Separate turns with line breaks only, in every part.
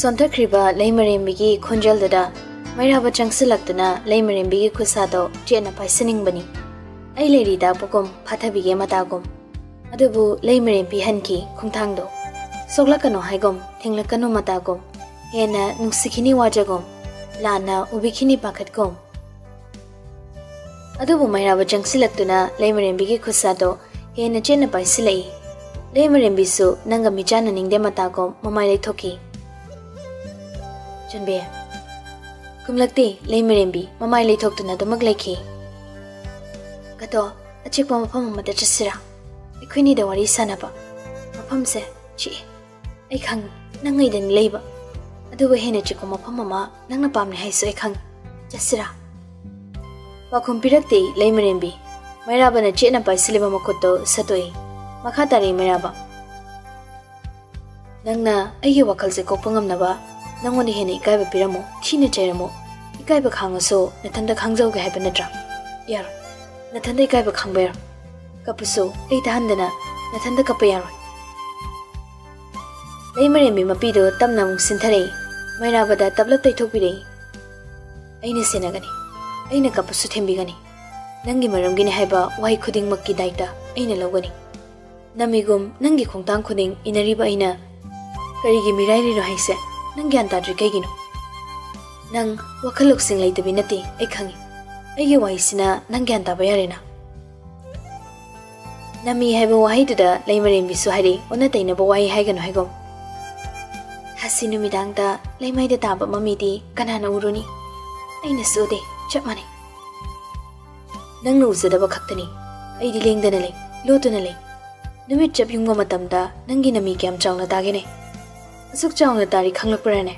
ꯁꯣꯟꯊꯈ꯭ꯔꯤꯕ ꯂꯩꯃꯔꯦꯝꯕꯤꯒꯤ ꯈꯣꯟꯖꯦꯜꯗꯨꯗ ꯃꯩꯔꯥꯕ ꯆꯪꯁꯤꯜꯂꯛꯇꯨꯅ ꯂꯩꯃꯔꯦꯝꯕꯤꯒꯤ ꯈꯨꯠꯁꯥꯗꯣ ꯆꯦꯠꯅ ꯄꯥꯏꯁꯤꯟꯅꯤꯡꯕꯅꯤ ꯑꯩ ꯂꯩꯔꯤ ꯇꯥꯛꯄꯒꯨꯝ ꯐꯥꯊꯕꯤꯒꯦ ꯃꯇꯥꯒꯨꯝ ꯑꯗꯨꯕꯨ ꯂꯩꯃꯔꯦꯝꯕꯤ ꯍꯟꯈꯤ ꯈꯣꯡꯊꯥꯡꯗꯣ ꯁꯣꯛꯂꯛꯀꯅꯣ ꯍꯥꯏꯒꯨꯝ ꯊꯦꯡꯂꯛꯀꯅꯨ ꯃꯇꯥꯒꯨꯝ ꯍꯦꯟꯅ ꯅꯨꯡꯁꯤꯈꯤꯅꯤ ꯋꯥꯖꯒꯨꯝ ꯂꯥꯟꯅ ꯎꯕꯤꯈꯤꯅꯤ ꯄꯥꯈꯠꯀꯨꯝ ꯑꯗꯨꯕꯨ ꯃꯩꯔꯥꯕ ꯆꯪꯁꯤꯜꯂꯛꯇꯨꯅ ꯂꯩꯃꯔꯦꯝꯕꯤꯒꯤ ꯈꯨꯠꯁꯥꯗꯣ ꯍꯦꯟꯅ ꯆꯦꯠꯅ ꯄꯥꯏꯁꯤꯜꯂꯛꯏ ꯂꯩꯃꯔꯦꯝꯕꯤꯁꯨ ꯅꯪꯒ ꯃꯤꯆꯥꯟꯅꯅꯤꯡꯗꯦ ꯃꯇꯥꯒꯨꯝ ꯃꯃꯥꯏ ꯂꯩꯊꯣꯛꯈꯤ chunbe kumlakti lei merembi mamai lei thok tuna damak lei khi kato achik pa mapham ma ta chasira ekhini da wari sana ba mapham se chi ai khang na ngai den lei ba adu we hene chiko mapham ma nang na pam ne hai so ai khang chasira pa khum pirakti lei merembi mairaba na chena pa sileba makoto satoi makha tari mairaba nangna ai ye wakal se ko pangam na ba ꯅꯪꯉꯣꯟꯗ ꯍꯦꯟꯅ ꯏꯀꯥꯏꯕ ꯄꯤꯔꯝꯃꯣ ꯊꯤꯅ ꯆꯩꯔꯝꯃꯣ ꯏꯀꯥꯏꯕ ꯈꯥꯡꯉꯁꯨ ꯅꯊꯟꯗ ꯈꯥꯡꯖꯧꯒꯦ ꯍꯥꯏꯕ ꯅꯠꯇ꯭ꯔꯥ ꯌꯥꯔꯣꯏ ꯅꯊꯟꯗ ꯏꯀꯥꯏꯕ ꯈꯥꯡꯕ ꯌꯥꯔꯣꯏ ꯀꯞꯄꯁꯨ ꯑꯩ ꯇꯥꯍꯟꯗꯅ ꯅꯊꯟꯗ ꯀꯞꯄ ꯌꯥꯔꯣꯏ ꯂꯩꯃꯔꯦꯝꯕꯤ ꯃꯄꯤꯗꯣ ꯇꯞꯅ ꯑꯃꯨꯛ ꯁꯤꯟꯊꯔꯛꯏ ꯃꯩꯔꯥꯕꯗ ꯇꯞꯂꯞ ꯇꯩꯊꯣꯛꯄꯤꯔꯛꯏ ꯑꯩꯅ ꯁꯦꯟꯅꯒꯅꯤ ꯑꯩꯅ ꯀꯞꯄꯁꯨ ꯊꯦꯝꯕꯤꯒꯅꯤ ꯅꯪꯒꯤ ꯃꯔꯝꯒꯤꯅꯤ ꯍꯥꯏꯕ ꯋꯥꯍꯩ ꯈꯨꯗꯤꯡꯃꯛꯀꯤ ꯗꯥꯏꯇ ꯑꯩꯅ ꯂꯧꯒꯅꯤ ꯅꯃꯤꯒꯨꯝ ꯅꯪꯒꯤ ꯈꯣꯡꯊꯥꯡ ꯈꯨꯗꯤꯡ ꯏꯅꯔꯤꯕ ꯑꯩꯅ ꯀꯔꯤꯒꯤ ꯃꯤꯔꯥꯏꯔꯤꯅꯣ ꯍꯥꯏꯁꯦ nang gyan ta dri kai gino nang wakhaluk sing lai tabi nati ai khangi ai gi wai sina nang gyan ta ba yare na nami hai ba wai da lai mare mi su hari ona tai na ba wai hai gano hai go hasinu mi dang ta lai mai da ta ba mami di kana na uruni ai na su de chap mane nang nu zu da ba khaktani ai di leng da na lai lo tu na lai numit chap yung ma matam da nang gi nami kyam chang na ta ge ne sak chang na tari khang lak pra ne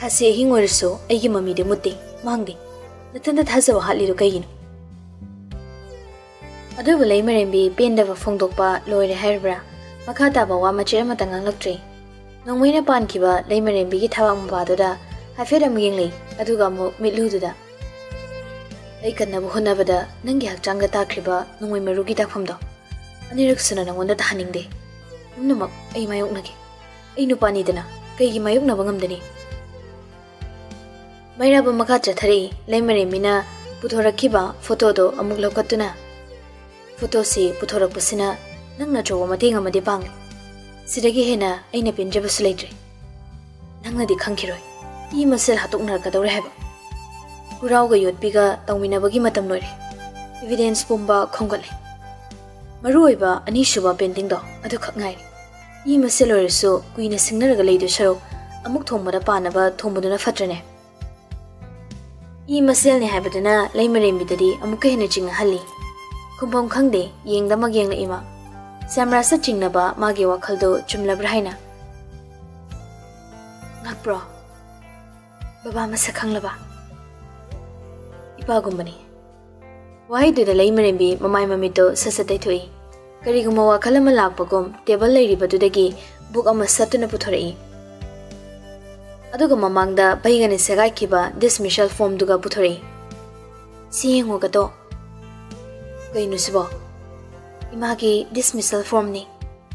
ha se hi ngor so ai gi mami de mutti mang de na tan da thasa wa li ro kai yin adu ba lai maren bi pen da wa phong dok pa loi re her bra ma kha ta bảo wa ma che ma tang ang lak Nông nong mai na pan ki ba lai maren bi gi thawa ma ba do da ha fe da mu yeng lai adu ga mo mi lu du da ai kan na bu hona ba da nang gi hak chang ga ta khri ba nông nong mai ma ru gi ta phom do anirak suna nang on da ta đi. Nhưng mà ai ma yok na gi ꯑꯩ ꯅꯨꯄꯥꯅꯤꯗꯅ ꯀꯩꯒꯤ ꯃꯥꯌꯣꯛꯅꯕ ꯉꯝꯗꯅꯤ ꯃꯩꯔꯥꯕ ꯃꯈꯥ ꯆꯠꯊꯔꯛꯏ ꯂꯩꯃꯔꯦꯝꯕꯤꯅ ꯄꯨꯊꯣꯔꯛꯈꯤꯕ ꯐꯣꯇꯣꯗꯣ ꯑꯃꯨꯛ ꯂꯧꯈꯠꯇꯨꯅ ꯐꯣꯇꯣꯁꯤ ꯄꯨꯊꯣꯔꯛꯄꯁꯤꯅ ꯅꯪꯅ ꯑꯆꯧꯕ ꯃꯇꯦꯡ ꯑꯃꯗꯤ ꯄꯥꯡꯂꯤ ꯁꯤꯗꯒꯤ ꯍꯦꯟꯅ ꯑꯩꯅ ꯄꯦꯟꯖꯕꯁꯨ ꯂꯩꯇ꯭ꯔꯦ ꯅꯪꯅꯗꯤ ꯈꯪꯈꯤꯔꯣꯏ ꯏ ꯃꯁꯦꯜ ꯍꯥꯠꯇꯣꯛꯅꯔꯛꯀꯗꯧꯔꯦ ꯍꯥꯏꯕ ꯍꯨꯔꯥꯎꯒ ꯌꯣꯠꯄꯤꯒ ꯇꯧꯃꯤꯟꯅꯕꯒꯤ ꯃꯇꯝ ꯂꯣꯏꯔꯦ ꯏꯚꯤꯗꯦꯟꯁ ꯄꯨꯝꯕ ꯈꯣꯝꯒꯠꯂꯦ ꯃꯔꯨꯑꯣꯏꯕ ꯑꯅꯤꯁꯨꯕ ꯄꯦꯟꯇꯤꯡꯗꯣ ꯑꯗꯨꯈꯛ ꯉꯥꯏꯔꯦ 이 맛을 어려서 구인의 승나라가 레이드셔로 아목 통보다 빠나바 통보도나 파트네. 이 맛을네 하버드나 레이머레미들이 아무게 해내 징할리. 컴범 캉데 이행다 막이행라 이마. 샘라서 징나바 마게 와칼도 줌라브라 하이나. 낙브로. 바바 마사 캉라바. 이빠군바니. 와이드다 레이머레미 마마이 마미도 사사대 토이. ꯀꯔꯤꯒꯨꯝꯕ ꯋꯥꯈꯜ ꯑꯃ ꯂꯥꯛꯄꯒꯨꯝ ꯇꯦꯕꯜ ꯂꯩꯔꯤꯕꯗꯨꯗꯒꯤ ꯕꯨꯛ ꯑꯃ ꯁꯠꯇꯨꯅ ꯄꯨꯊꯣꯔꯛꯏ ꯑꯗꯨꯒ ꯃꯃꯥꯡꯗ ꯕꯩꯒꯅ ꯁꯦꯒꯥꯏꯈꯤꯕ ꯗꯤꯁꯃꯤꯁꯜ ꯐꯣꯝꯗꯨꯒ ꯄꯨꯊꯣꯔꯛꯏ ꯁꯤ ꯌꯦꯡꯉꯣꯒꯗꯣ ꯀꯩꯅꯣ ꯁꯤꯕꯣ ꯏꯃꯥꯒꯤ ꯗꯤꯁꯃꯤꯁꯜ ꯐꯣꯝꯅꯤ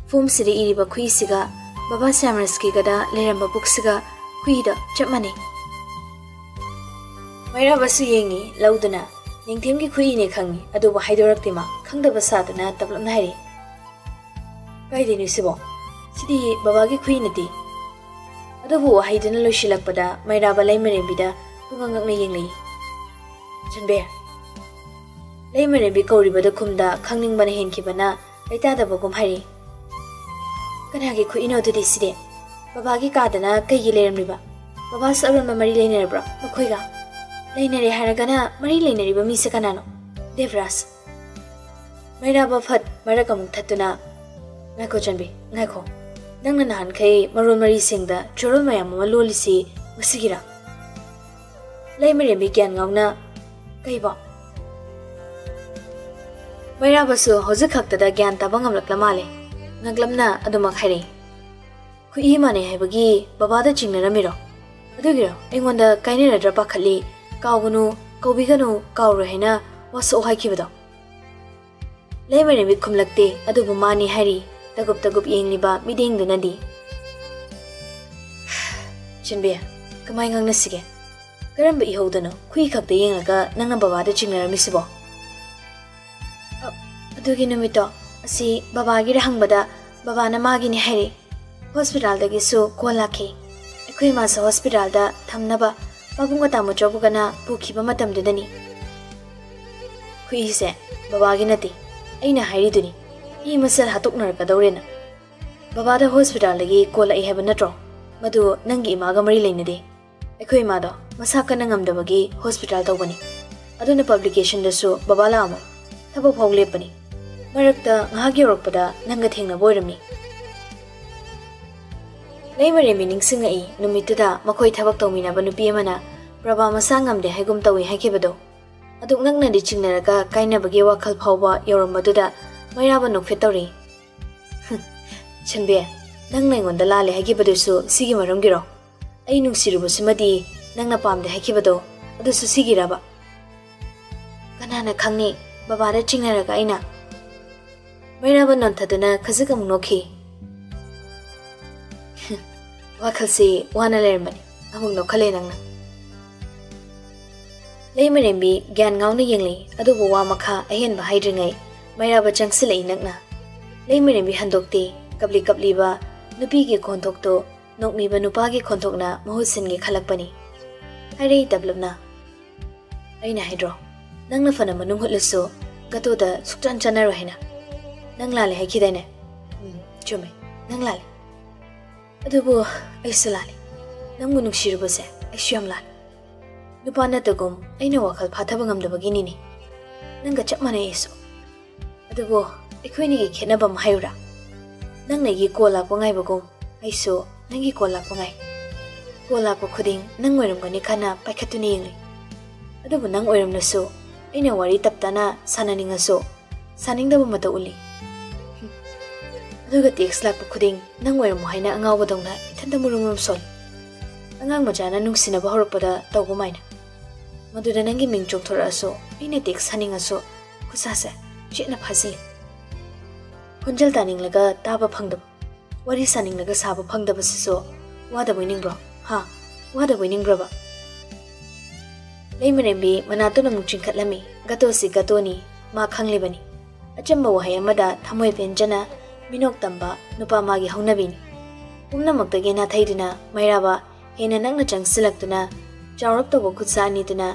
ꯐꯣꯝꯁꯤꯗ ꯏꯔꯤꯕ ꯈꯨꯏꯁꯤꯒ ꯕꯕꯥ ꯁ꯭ꯌꯥꯃꯔꯁꯀꯤꯒꯗ ꯂꯩꯔꯝꯕ ꯕꯨꯛꯁꯤꯒ ꯈꯨꯏꯗ ꯆꯞ ꯃꯥꯟꯅꯩ ꯃꯩꯔꯥꯕꯁꯨ ꯌꯦꯡꯉꯤ ꯂꯧꯗꯨꯅ ꯅꯤꯡꯊꯦꯝꯒꯤ ꯈꯨꯏꯅꯦ ꯈꯪꯉꯤ ꯑꯗꯨꯕꯨ ꯍꯥꯏꯗꯣꯔꯛꯇꯦ ꯃꯥ ꯈꯪꯗꯕ ꯁꯥꯗꯨꯅ ꯇꯞꯂꯞꯅ ꯍꯥꯏꯔꯤ ꯀꯥꯏꯗꯩꯅꯣ ꯁꯤꯕꯣ ꯁꯤꯗꯤ ꯕꯕꯥꯒꯤ ꯈꯨꯏ ꯅꯠꯇꯦ ꯑꯗꯨꯕꯨ ꯋꯥꯍꯩꯗꯨꯅ ꯂꯣꯏꯁꯤꯜꯂꯛꯄꯗ ꯃꯩꯔꯥꯕ ꯂꯩꯃꯔꯦꯝꯕꯤꯗ ꯄꯨꯡꯉꯛꯉꯛꯅ ꯌꯦꯡꯂꯛꯏ ꯆꯟꯕꯦ ꯂꯩꯃꯔꯦꯝꯕꯤ ꯀꯧꯔꯤꯕꯗ ꯈꯨꯝꯗ ꯈꯪꯅꯤꯡꯕꯅ ꯍꯦꯟꯈꯤꯕꯅ ꯂꯩꯇꯥꯗꯕꯒꯨꯝ ꯍꯥꯏꯔꯤ ꯀꯅꯥꯒꯤ ꯈꯨꯏꯅꯣ ꯑꯗꯨꯗꯤ ꯁꯤꯗꯤ ꯕꯕꯥꯒꯤ ꯀꯥꯗꯅ ꯀꯩꯒꯤ ꯂꯩꯔꯝꯂꯤꯕ ꯕꯕꯥꯁꯨ ꯑꯔꯣꯟꯕ ꯃꯔꯤ ꯂꯩꯅꯔꯕ꯭ꯔꯣ ꯃꯈꯣꯏꯒ ꯂꯩꯅꯔꯦ ꯍꯥꯏꯔꯒꯅ ꯃꯔꯤ ꯂꯩꯅꯔꯤꯕ ꯃꯤꯁꯦ ꯀꯅꯥꯅꯣ ꯗꯦꯕ꯭ꯔꯥꯖ ꯃꯩꯔꯥꯕ ꯐꯠ ꯃꯔꯛ ꯑꯃꯨꯛ ꯊꯠꯇꯨꯅ ꯉꯥꯏꯈꯣ ꯆꯟꯕꯤ ꯉꯥꯏꯈꯣ ꯅꯪꯅ ꯅꯍꯥꯟꯈꯩ ꯃꯔꯣꯟ ꯃꯔꯤꯁꯤꯡꯗ ꯆꯣꯔꯣꯜ ꯃꯌꯥꯝ ꯑꯃ ꯂꯣꯜꯂꯤꯁꯤ ꯉꯁꯤꯒꯤꯔꯥ ꯂꯩꯃꯔꯦꯝꯕꯤ ꯒ꯭ꯌꯥꯟ ꯉꯥꯎꯅ ꯀꯩꯕꯣ ꯃꯩꯔꯥꯕꯁꯨ ꯍꯧꯖꯤꯛ ꯈꯛꯇꯗ ꯒ꯭ꯌꯥꯟ ꯇꯥꯕ ꯉꯝꯂꯛꯂ ꯃꯥꯜꯂꯦ ꯉꯛꯂꯞꯅ ꯑꯗꯨꯃꯛ ꯍꯥꯏꯔꯛꯏ ꯈꯨꯏ ꯃꯥꯟꯅꯩ ꯍꯥꯏꯕꯒꯤ ꯕꯕꯥꯗ ꯆꯤꯡꯅꯔꯝꯃꯤꯔꯣ ꯑꯗꯨꯒꯤꯔꯣ ꯑꯩꯉꯣꯟꯗ ꯀꯥꯏꯅꯔꯗ꯭ꯔꯥ ꯄꯥꯈꯠꯂꯤ ꯀꯥꯎꯒꯅꯨ ꯀꯧꯕꯤꯒꯅꯨ ꯀꯥꯎꯔꯣꯏ ꯍꯥꯏꯅ ꯋꯥꯁꯣꯛ ꯍꯥꯏꯈꯤꯕꯗꯣ ꯂꯩꯃꯔꯦꯝꯕꯤ ꯈꯨꯝꯂꯛꯇꯦ ꯑꯗꯨꯕꯨ ꯃꯥꯅꯤ ꯍꯥꯏꯔꯤ ꯇꯒꯨꯞ ꯇꯒꯨꯞ ꯌꯦꯡꯂꯤꯕ ꯃꯤꯠꯌꯦꯡꯗꯨꯅꯗꯤ ꯆꯟꯕꯤ ꯀꯃꯥꯏ ꯉꯥꯡꯅꯁꯤꯒꯦ ꯀꯔꯝꯕ ꯏꯍꯧꯗꯅꯣ ꯈꯨꯏ ꯈꯛꯇ ꯌꯦꯡꯂꯒ ꯅꯪꯅ ꯕꯕꯥꯗ ꯆꯤꯡꯅꯔꯝꯃꯤꯁꯤꯕꯣ ꯑꯗꯨꯒꯤ ꯅꯨꯃꯤꯠꯇꯣ ꯑꯁꯤ ꯕꯕꯥꯒꯤꯔ ꯍꯪꯕꯗ ꯕꯕꯥꯅ ꯃꯥꯒꯤꯅꯤ ꯍꯥꯏꯔꯤ ꯍꯣꯁꯄꯤꯇꯥꯜꯗꯒꯤꯁꯨ ꯀꯣꯜ ꯂꯥꯛꯈꯤ ꯑꯩꯈꯣꯏ ꯏꯃꯥꯁꯨ ꯍꯣꯁꯄꯤꯇꯥꯜꯗ ꯊꯝꯅꯕ ꯄꯥꯕꯨꯡꯒ ꯇꯥꯃꯣ ꯆꯧꯕꯒꯅ ꯄꯨꯈꯤꯕ ꯃꯇꯝꯗꯨꯗꯅꯤ ꯈꯨꯏꯁꯦ ꯕꯕꯥꯒꯤ ꯅꯠꯇꯦ ꯑꯩꯅ ꯍꯥꯏꯔꯤꯗꯨꯅꯤ ꯏ ꯃꯁꯦꯜ ꯍꯥꯠꯇꯣꯛꯅꯔꯛꯀꯗꯧꯔꯦꯅ ꯕꯕꯥꯗ ꯍꯣꯁꯄꯤꯇꯥꯜꯗꯒꯤ ꯀꯣꯜ ꯂꯥꯛꯏ ꯍꯥꯏꯕ ꯅꯠꯇ꯭ꯔꯣ ꯃꯗꯨ ꯅꯪꯒꯤ ꯏꯃꯥꯒ ꯃꯔꯤ ꯂꯩꯅꯗꯦ ꯑꯩꯈꯣꯏ ꯏꯃꯥꯗꯣ ꯃꯁꯥ ꯀꯟꯅ ꯉꯝꯗꯕꯒꯤ ꯍꯣꯁꯄꯤꯇꯥꯜ ꯇꯧꯕꯅꯤ ꯑꯗꯨꯅ ꯄꯕ꯭ꯂꯤꯀꯦꯁꯟꯗꯁꯨ ꯕꯕꯥ ꯂꯥꯛꯑꯝꯃꯣꯏ ꯊꯕꯛ ꯐꯥꯎ ꯂꯦꯞꯄꯅꯤ ꯃꯔꯛꯇ ꯉꯥꯏꯍꯥꯛ ꯌꯧꯔꯛꯄꯗ ꯅꯪꯒ ꯊꯦꯡꯅꯕ lấy mà để mình nín sinh ấy nó mới tự ta mà khơi thay bác tàu mình là bạn bia mà na Prabha mà sang ngầm để hai gom tàu ấy hay kia bắt đầu à tụng năng này đi chừng này cả, cái này bây giờ khal phao ba yêu rồi mà tự ta mới ra bạn nộp phết tàu đi chân bia năng này ngon đã la lại hai khi bắt đầu số xí cái mà rong gì rồi ấy nung xí rồi bớt mà đi năng là pam để hai khi bắt đầu à đó số xí kia ra ba cái này là khăng này bà bà đã chừng này là cái na mới ra bạn nộp thật na khazik amung nokhi ꯋꯥꯈꯜꯁꯤ ꯋꯥꯅ ꯂꯩꯔꯝꯕꯅꯤ ꯑꯃꯨꯛ ꯅꯣꯛꯈꯠꯂꯦ ꯅꯪꯅ ꯂꯩꯃꯔꯦꯝꯕꯤ ꯒ꯭ꯌꯥꯟ ꯉꯥꯎꯅ ꯌꯦꯡꯂꯤ ꯑꯗꯨꯕꯨ ꯋꯥ ꯃꯈꯥ ꯑꯍꯦꯟꯕ ꯍꯥꯏꯗ꯭ꯔꯤꯉꯩ ꯃꯩꯔꯥꯕ ꯆꯪꯁꯤꯜꯂꯛꯏ ꯅꯛꯅ ꯂꯩꯃꯔꯦꯝꯕꯤ ꯍꯟꯗꯣꯛꯇꯦ ꯀꯞꯂꯤ ꯀꯞꯂꯤꯕ ꯅꯨꯄꯤꯒꯤ ꯈꯣꯟꯊꯣꯛꯇꯣ ꯅꯣꯛꯃꯤꯕ ꯅꯨꯄꯥꯒꯤ ꯈꯣꯟꯊꯣꯛꯅ ꯃꯍꯨꯠ ꯁꯤꯟꯒꯦ ꯈꯜꯂꯛꯄꯅꯤ ꯍꯥꯏꯔꯛꯏ ꯇꯞꯂꯞꯅ ꯑꯩꯅ ꯍꯥꯏꯗ꯭ꯔꯣ ꯅꯪꯅ ꯐꯅ ꯃꯅꯨꯡ ꯍꯨꯠꯂꯁꯨ ꯒꯇꯣꯗ ꯁꯨꯛꯆꯥꯟ ꯆꯥꯟꯅꯔꯣꯏ ꯍꯥꯏꯅ ꯅꯪ ꯂꯥꯜꯂꯦ ꯍꯥꯏꯈꯤꯗꯥꯏꯅꯦ ꯎꯝ ꯆꯨꯝꯃꯦ ꯅꯪ ꯂꯥꯜꯂꯦ ꯑꯗꯨꯕꯨ ꯑꯩꯁꯨ ꯂꯥꯜꯂꯦ ꯅꯪꯕꯨ ꯅꯨꯡꯁꯤꯔꯨꯕꯁꯦ ꯑꯩꯁꯨ ꯌꯥꯝ ꯂꯥꯜꯂꯦ ꯅꯨꯄꯥ ꯅꯠꯇꯒꯨꯝ ꯑꯩꯅ ꯋꯥꯈꯜ ꯐꯥꯊꯕ ꯉꯝꯗꯕꯒꯤꯅꯤꯅꯦ ꯅꯪꯒ ꯆꯞ ꯃꯥꯟꯅꯩ ꯑꯩꯁꯨ ꯑꯗꯨꯕꯨ ꯑꯩꯈꯣꯏꯅꯤꯒꯤ ꯈꯦꯠꯅꯕ ꯑꯃ ꯍꯥꯏꯌꯨꯔꯥ ꯅꯪꯅ ꯑꯩꯒꯤ ꯀꯣꯜ ꯂꯥꯛꯄ ꯉꯥꯏꯕꯒꯨꯝ ꯑꯩꯁꯨ ꯅꯪꯒꯤ ꯀꯣꯜ ꯂꯥꯛꯄ ꯉꯥꯏ ꯀꯣꯜ ꯂꯥꯛꯄ ꯈꯨꯗꯤꯡ ꯅꯪ ꯑꯣꯏꯔꯝꯒꯅꯤ ꯈꯟꯅ ꯄꯥꯏꯈꯠꯇꯨꯅ ꯌꯦꯡꯂꯤ ꯑꯗꯨꯕꯨ ꯅꯪ ꯑꯣꯏꯔꯝꯂꯁꯨ ꯑꯩꯅ ꯋꯥꯔꯤ ꯇꯞꯇꯅ ꯁꯥꯟꯅꯅꯤꯡꯉꯁꯨ ꯁꯥꯅꯤꯡꯗꯕ ꯃꯇꯧ ꯎꯠꯂꯤ ꯑꯗꯨꯒ ꯇꯦꯛꯁ ꯂꯥꯛꯄ ꯈꯨꯗꯤꯡ ꯅꯪ ꯑꯣꯏꯔꯝꯃꯣ ꯍꯥꯏꯅ ꯑꯉꯥꯎꯕꯗꯧꯅ ꯏꯊꯟꯇ ꯃꯨꯔꯨꯝ ꯃꯨꯔꯨꯝ ꯁꯣꯜꯂꯤ ꯑꯉꯥꯡ ꯃꯆꯥꯅ ꯅꯨꯡꯁꯤꯅꯕ ꯍꯧꯔꯛꯄꯗ ꯇꯧꯕ ꯃꯥꯏꯅ ꯃꯗꯨꯗ ꯅꯪꯒꯤ ꯃꯤꯡ ꯆꯣꯡꯊꯣꯔꯛꯑꯁꯨ ꯑꯩꯅ ꯇꯦꯛꯁ ꯍꯟꯅꯤꯡꯉꯁꯨ ꯈꯨꯠꯁꯥꯁꯦ ꯆꯦꯠꯅ ꯐꯥꯖꯤꯜꯂꯤ ꯈꯣꯟꯖꯦꯜ ꯇꯥꯅꯤꯡꯂꯒ ꯇꯥꯕ ꯐꯪꯗꯕ ꯋꯥꯔꯤ ꯁꯥꯅꯤꯡꯂꯒ ꯁꯥꯕ ꯐꯪꯗꯕꯁꯤꯁꯨ ꯋꯥꯗꯕꯣꯏꯅꯤꯡꯕ꯭ꯔꯣ ꯍꯥ ꯋꯥꯗꯕꯣꯏꯅꯤꯡꯕ꯭ꯔꯕ ꯂꯩꯃꯔꯦꯝꯕꯤ ꯃꯅꯥꯇꯣꯟ ꯑꯃꯨꯛ ꯆꯤꯡꯈꯠꯂꯝꯃꯤ ꯒꯇꯣꯁꯤ ꯒꯇꯣꯅꯤ ꯃꯥ ꯈꯪꯂꯤꯕꯅꯤ ꯑꯆꯝꯕ ꯋꯥꯍꯩ ꯑꯃꯗ ꯊꯃꯣꯏ ꯄꯦꯟꯖꯅ minok tamba nupa magi hongna bin umna makta gena thaidina mairaba hena nangna changsilak tuna chawrap to gokut sa ni tuna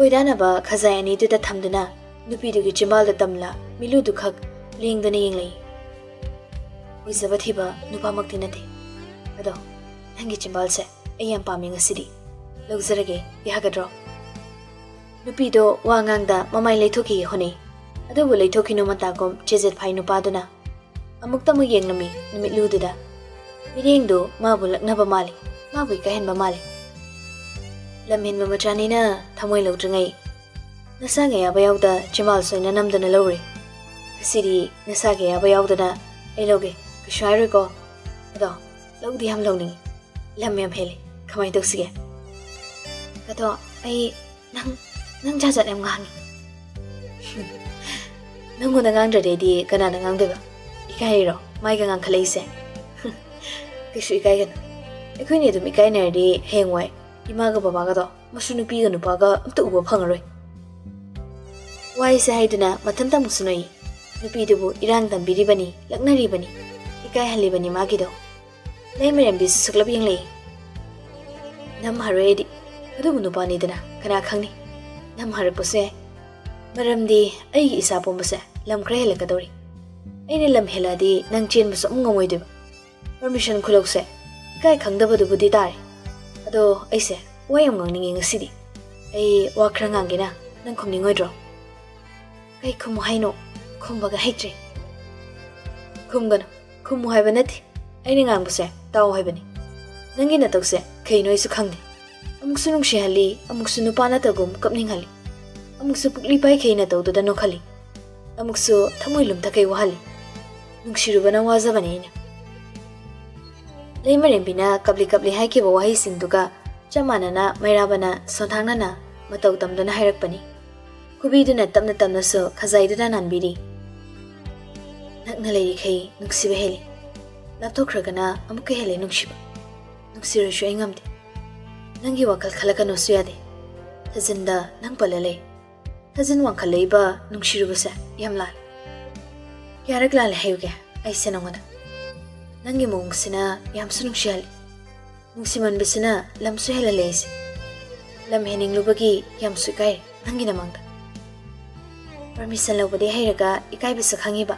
oidana ba khazai ani tu ta thamduna nupi du gi chimal da tamla milu du khak ling da ne yinglai oi zabathi ba nupa makti na te ado nangi chimal se ayam pa minga sidi logzarage yahagadro nupi do wa ngang da mamai leithoki hone ado bu leithokinu mata gom chezet phai nupa duna ಅಮುಕ್ತ ಮು ಯಂಗ್ ನಮಿ ನಮಿ ಲೂದುದ ಮಿರೇಂಗ್ದು ಮಾಬು ಲಕ್ನಬ ಮಾಲಿ ಮಾಬು ಕಹೆನ್ಬ ಮಾಲಿ lam hin mama chani na, thamoi lo jungai nasa ge ya bayaw da chimal soi na nam da na lori siri nasa ge ya bayaw da na ai lo ge ki shai re ko. Da lo di ham lo ni lam yam hele khamai dok sige ka to ai, nang nang cha cha em ngang nang ko na ngang da de di kana na ngang de ba ꯏꯀꯥꯏꯔꯤꯔꯣ ꯃꯥꯏꯒ ꯉꯥꯡꯈꯠꯂꯛꯏꯁꯦ ꯀꯩꯁꯨ ꯏꯀꯥꯏꯒꯅꯨ ꯑꯩꯈꯣꯏꯅꯤ ꯑꯗꯨꯝ ꯏꯀꯥꯏꯅꯔꯗꯤ ꯍꯌꯦꯡꯋꯥꯏ ꯏꯃꯥꯒ ꯕꯕꯥꯒꯗꯣ ꯃꯁꯨ ꯅꯨꯄꯤꯒ ꯅꯨꯄꯥꯒ ꯑꯝꯇ ꯎꯕ ꯐꯪꯉꯔꯣꯏ ꯋꯥꯏꯁꯦ ꯍꯥꯏꯗꯨꯅ ꯃꯊꯟꯇ ꯑꯃꯨꯛꯁꯨ ꯅꯣꯏ ꯅꯨꯄꯤꯗꯨꯕꯨ ꯏꯔꯥꯡ ꯇꯝꯕꯤꯔꯤꯕꯅꯤ ꯂꯛꯅꯔꯤꯕꯅꯤ ꯏꯀꯥꯏꯍꯜꯂꯤꯕꯅꯤ ꯃꯥꯒꯤꯗꯣ ꯂꯩꯃꯔꯦꯝꯕꯤꯁꯨ ꯁꯨꯛꯂꯞ ꯌꯦꯡꯂꯛꯏ ꯅꯝ ꯍꯥꯔꯣꯏ ꯑꯩꯗꯤ ꯑꯗꯨꯕꯨ ꯅꯨꯄꯥꯅꯤꯗꯅ ꯀꯅꯥ ꯈꯪꯅꯤ ꯅꯝ ꯍꯥꯔꯛꯄꯁꯨ ꯌꯥꯏ ꯃꯔꯝꯗꯤ ꯑꯩꯒꯤ ꯏꯁꯥ ꯄꯣꯝꯕꯁꯦ ꯂꯝ ꯈꯔ ꯍꯦꯜꯂꯛꯀꯗꯧꯔꯤ ꯑꯩꯅ ꯂꯝ ꯍꯦꯜꯂꯛꯑꯗꯤ ꯅꯪ ꯆꯦꯟꯕꯁꯨ ꯑꯃꯨꯛ ꯉꯝꯃꯣꯏꯗꯣꯏꯕ ꯄꯔꯃꯤꯁꯟ ꯈꯨꯂꯧꯁꯦ ꯏꯀꯥꯏ ꯈꯪꯗꯕꯗꯨꯕꯨꯗꯤ ꯇꯥꯔꯦ ꯑꯗꯣ ꯑꯩꯁꯦ ꯋꯥ ꯌꯥꯝ ꯉꯥꯡꯅꯤꯡꯉꯤ ꯉꯁꯤꯗꯤ ꯑꯩ ꯋꯥ ꯈꯔ ꯉꯥꯡꯒꯦꯅ ꯅꯪ ꯈꯨꯝꯅꯤꯡꯉꯣꯏꯗ꯭ꯔꯣ ꯀꯩ ꯈꯨꯝꯃꯨ ꯍꯥꯏꯅꯣ ꯈꯨꯝꯕꯒ ꯍꯩꯇ꯭ꯔꯦ ꯈꯨꯝꯒꯅꯨ ꯈꯨꯝꯃꯨ ꯍꯥꯏꯕ ꯅꯠꯇꯦ ꯑꯩꯅ ꯉꯥꯡꯕꯁꯦ ꯇꯥꯎ ꯍꯥꯏꯕꯅꯤ ꯅꯪꯒꯤ ꯅꯇꯧꯁꯦ ꯀꯩꯅꯣ ꯑꯩꯁꯨ ꯈꯪꯗꯦ ꯑꯃꯨꯛꯁꯨ ꯅꯨꯡꯁꯤꯍꯜꯂꯤ ꯑꯃꯨꯛꯁꯨ ꯅꯨꯄꯥ ꯅꯠꯇꯒꯨꯝ ꯀꯞꯅꯤꯡꯍꯜꯂꯤ ꯑꯃꯨꯛꯁꯨ ꯄꯨꯛꯂꯤ ꯄꯥꯏꯈꯩ ꯅꯇꯧꯗꯨꯗ ꯅꯣꯛꯍꯜꯂꯤ ꯑꯃꯨꯛꯁꯨ ꯊꯃꯣꯏ ꯂꯨꯝꯊꯈꯩ ꯋꯥꯍꯜꯂꯤ ꯅꯨꯡꯁꯤꯔꯨꯕꯅ ꯋꯥꯖꯕꯅꯤ ꯑꯩꯅ ꯂꯩꯃꯔꯦꯝꯕꯤꯅ ꯀꯞꯂꯤ ꯀꯞꯂꯤ ꯍꯥꯏꯈꯤꯕ ꯋꯥꯍꯩꯁꯤꯡꯗꯨꯒ ꯆꯞ ꯃꯥꯟꯅꯅ ꯃꯩꯔꯥꯕꯅ ꯁꯣꯟꯊꯥꯡꯅꯅ ꯃꯇꯧ ꯇꯝꯗꯨꯅ ꯍꯥꯏꯔꯛꯄꯅꯤ ꯈꯨꯕꯤꯗꯨꯅ ꯇꯞꯅ ꯇꯞꯅꯁꯨ ꯈꯖꯥꯏꯗꯨꯅ ꯅꯥꯟꯕꯤꯔꯤ ꯅꯛꯅ ꯂꯩꯔꯤꯈꯩ ꯅꯨꯡꯁꯤꯕ ꯍꯦꯜꯂꯤ ꯂꯥꯞꯊꯣꯛꯈ꯭ꯔꯒꯅ ꯑꯃꯨꯛꯀ ꯍꯦꯜꯂꯦ ꯅꯨꯡꯁꯤꯕ ꯅꯨꯡꯁꯤꯔꯁꯨ ꯑꯩ ꯉꯝꯗꯦ ꯅꯪꯒꯤ ꯋꯥꯈꯜ ꯈꯜꯂꯛꯀꯅꯣꯁꯨ ꯌꯥꯗꯦ ꯊꯥꯖꯤꯟꯗ ꯅꯪ ꯄꯜꯂ ꯂꯩ ꯊꯥꯖꯤꯟ ꯋꯥꯡꯈꯠꯂꯛꯏꯕ ꯅꯨꯡꯁꯤꯔꯨꯕꯁꯦ ꯌꯥꯝ ꯂꯥꯜꯂꯦ ಯಾರಗ್ಲಾಲ ಹೇಗೆ ಐಸೆ ನಂಗದ ನಂಗೆ ಮುಂಗ್ಸಿನ ಯಾಂಸು ನುಂಗ್ಸಿ ಹಲಿ ಮುಂಗ್ಸಿ ಮನ್ಬಿಸಿನ ಲಂಸು ಹೇಳಲೆ ಐಸೆ ಲಂ ಹೆನಿಂಗ್ಲು ಬಗಿ ಯಾಂಸು ಕಾಯ್ ನಂಗೆ ನಮಂಗ ಪರ್ಮಿಷನ್ ಲೌಬದಿ ಹೈರಗ ಇಕಾಯ್ ಬಿಸ ಖಂಗಿಬ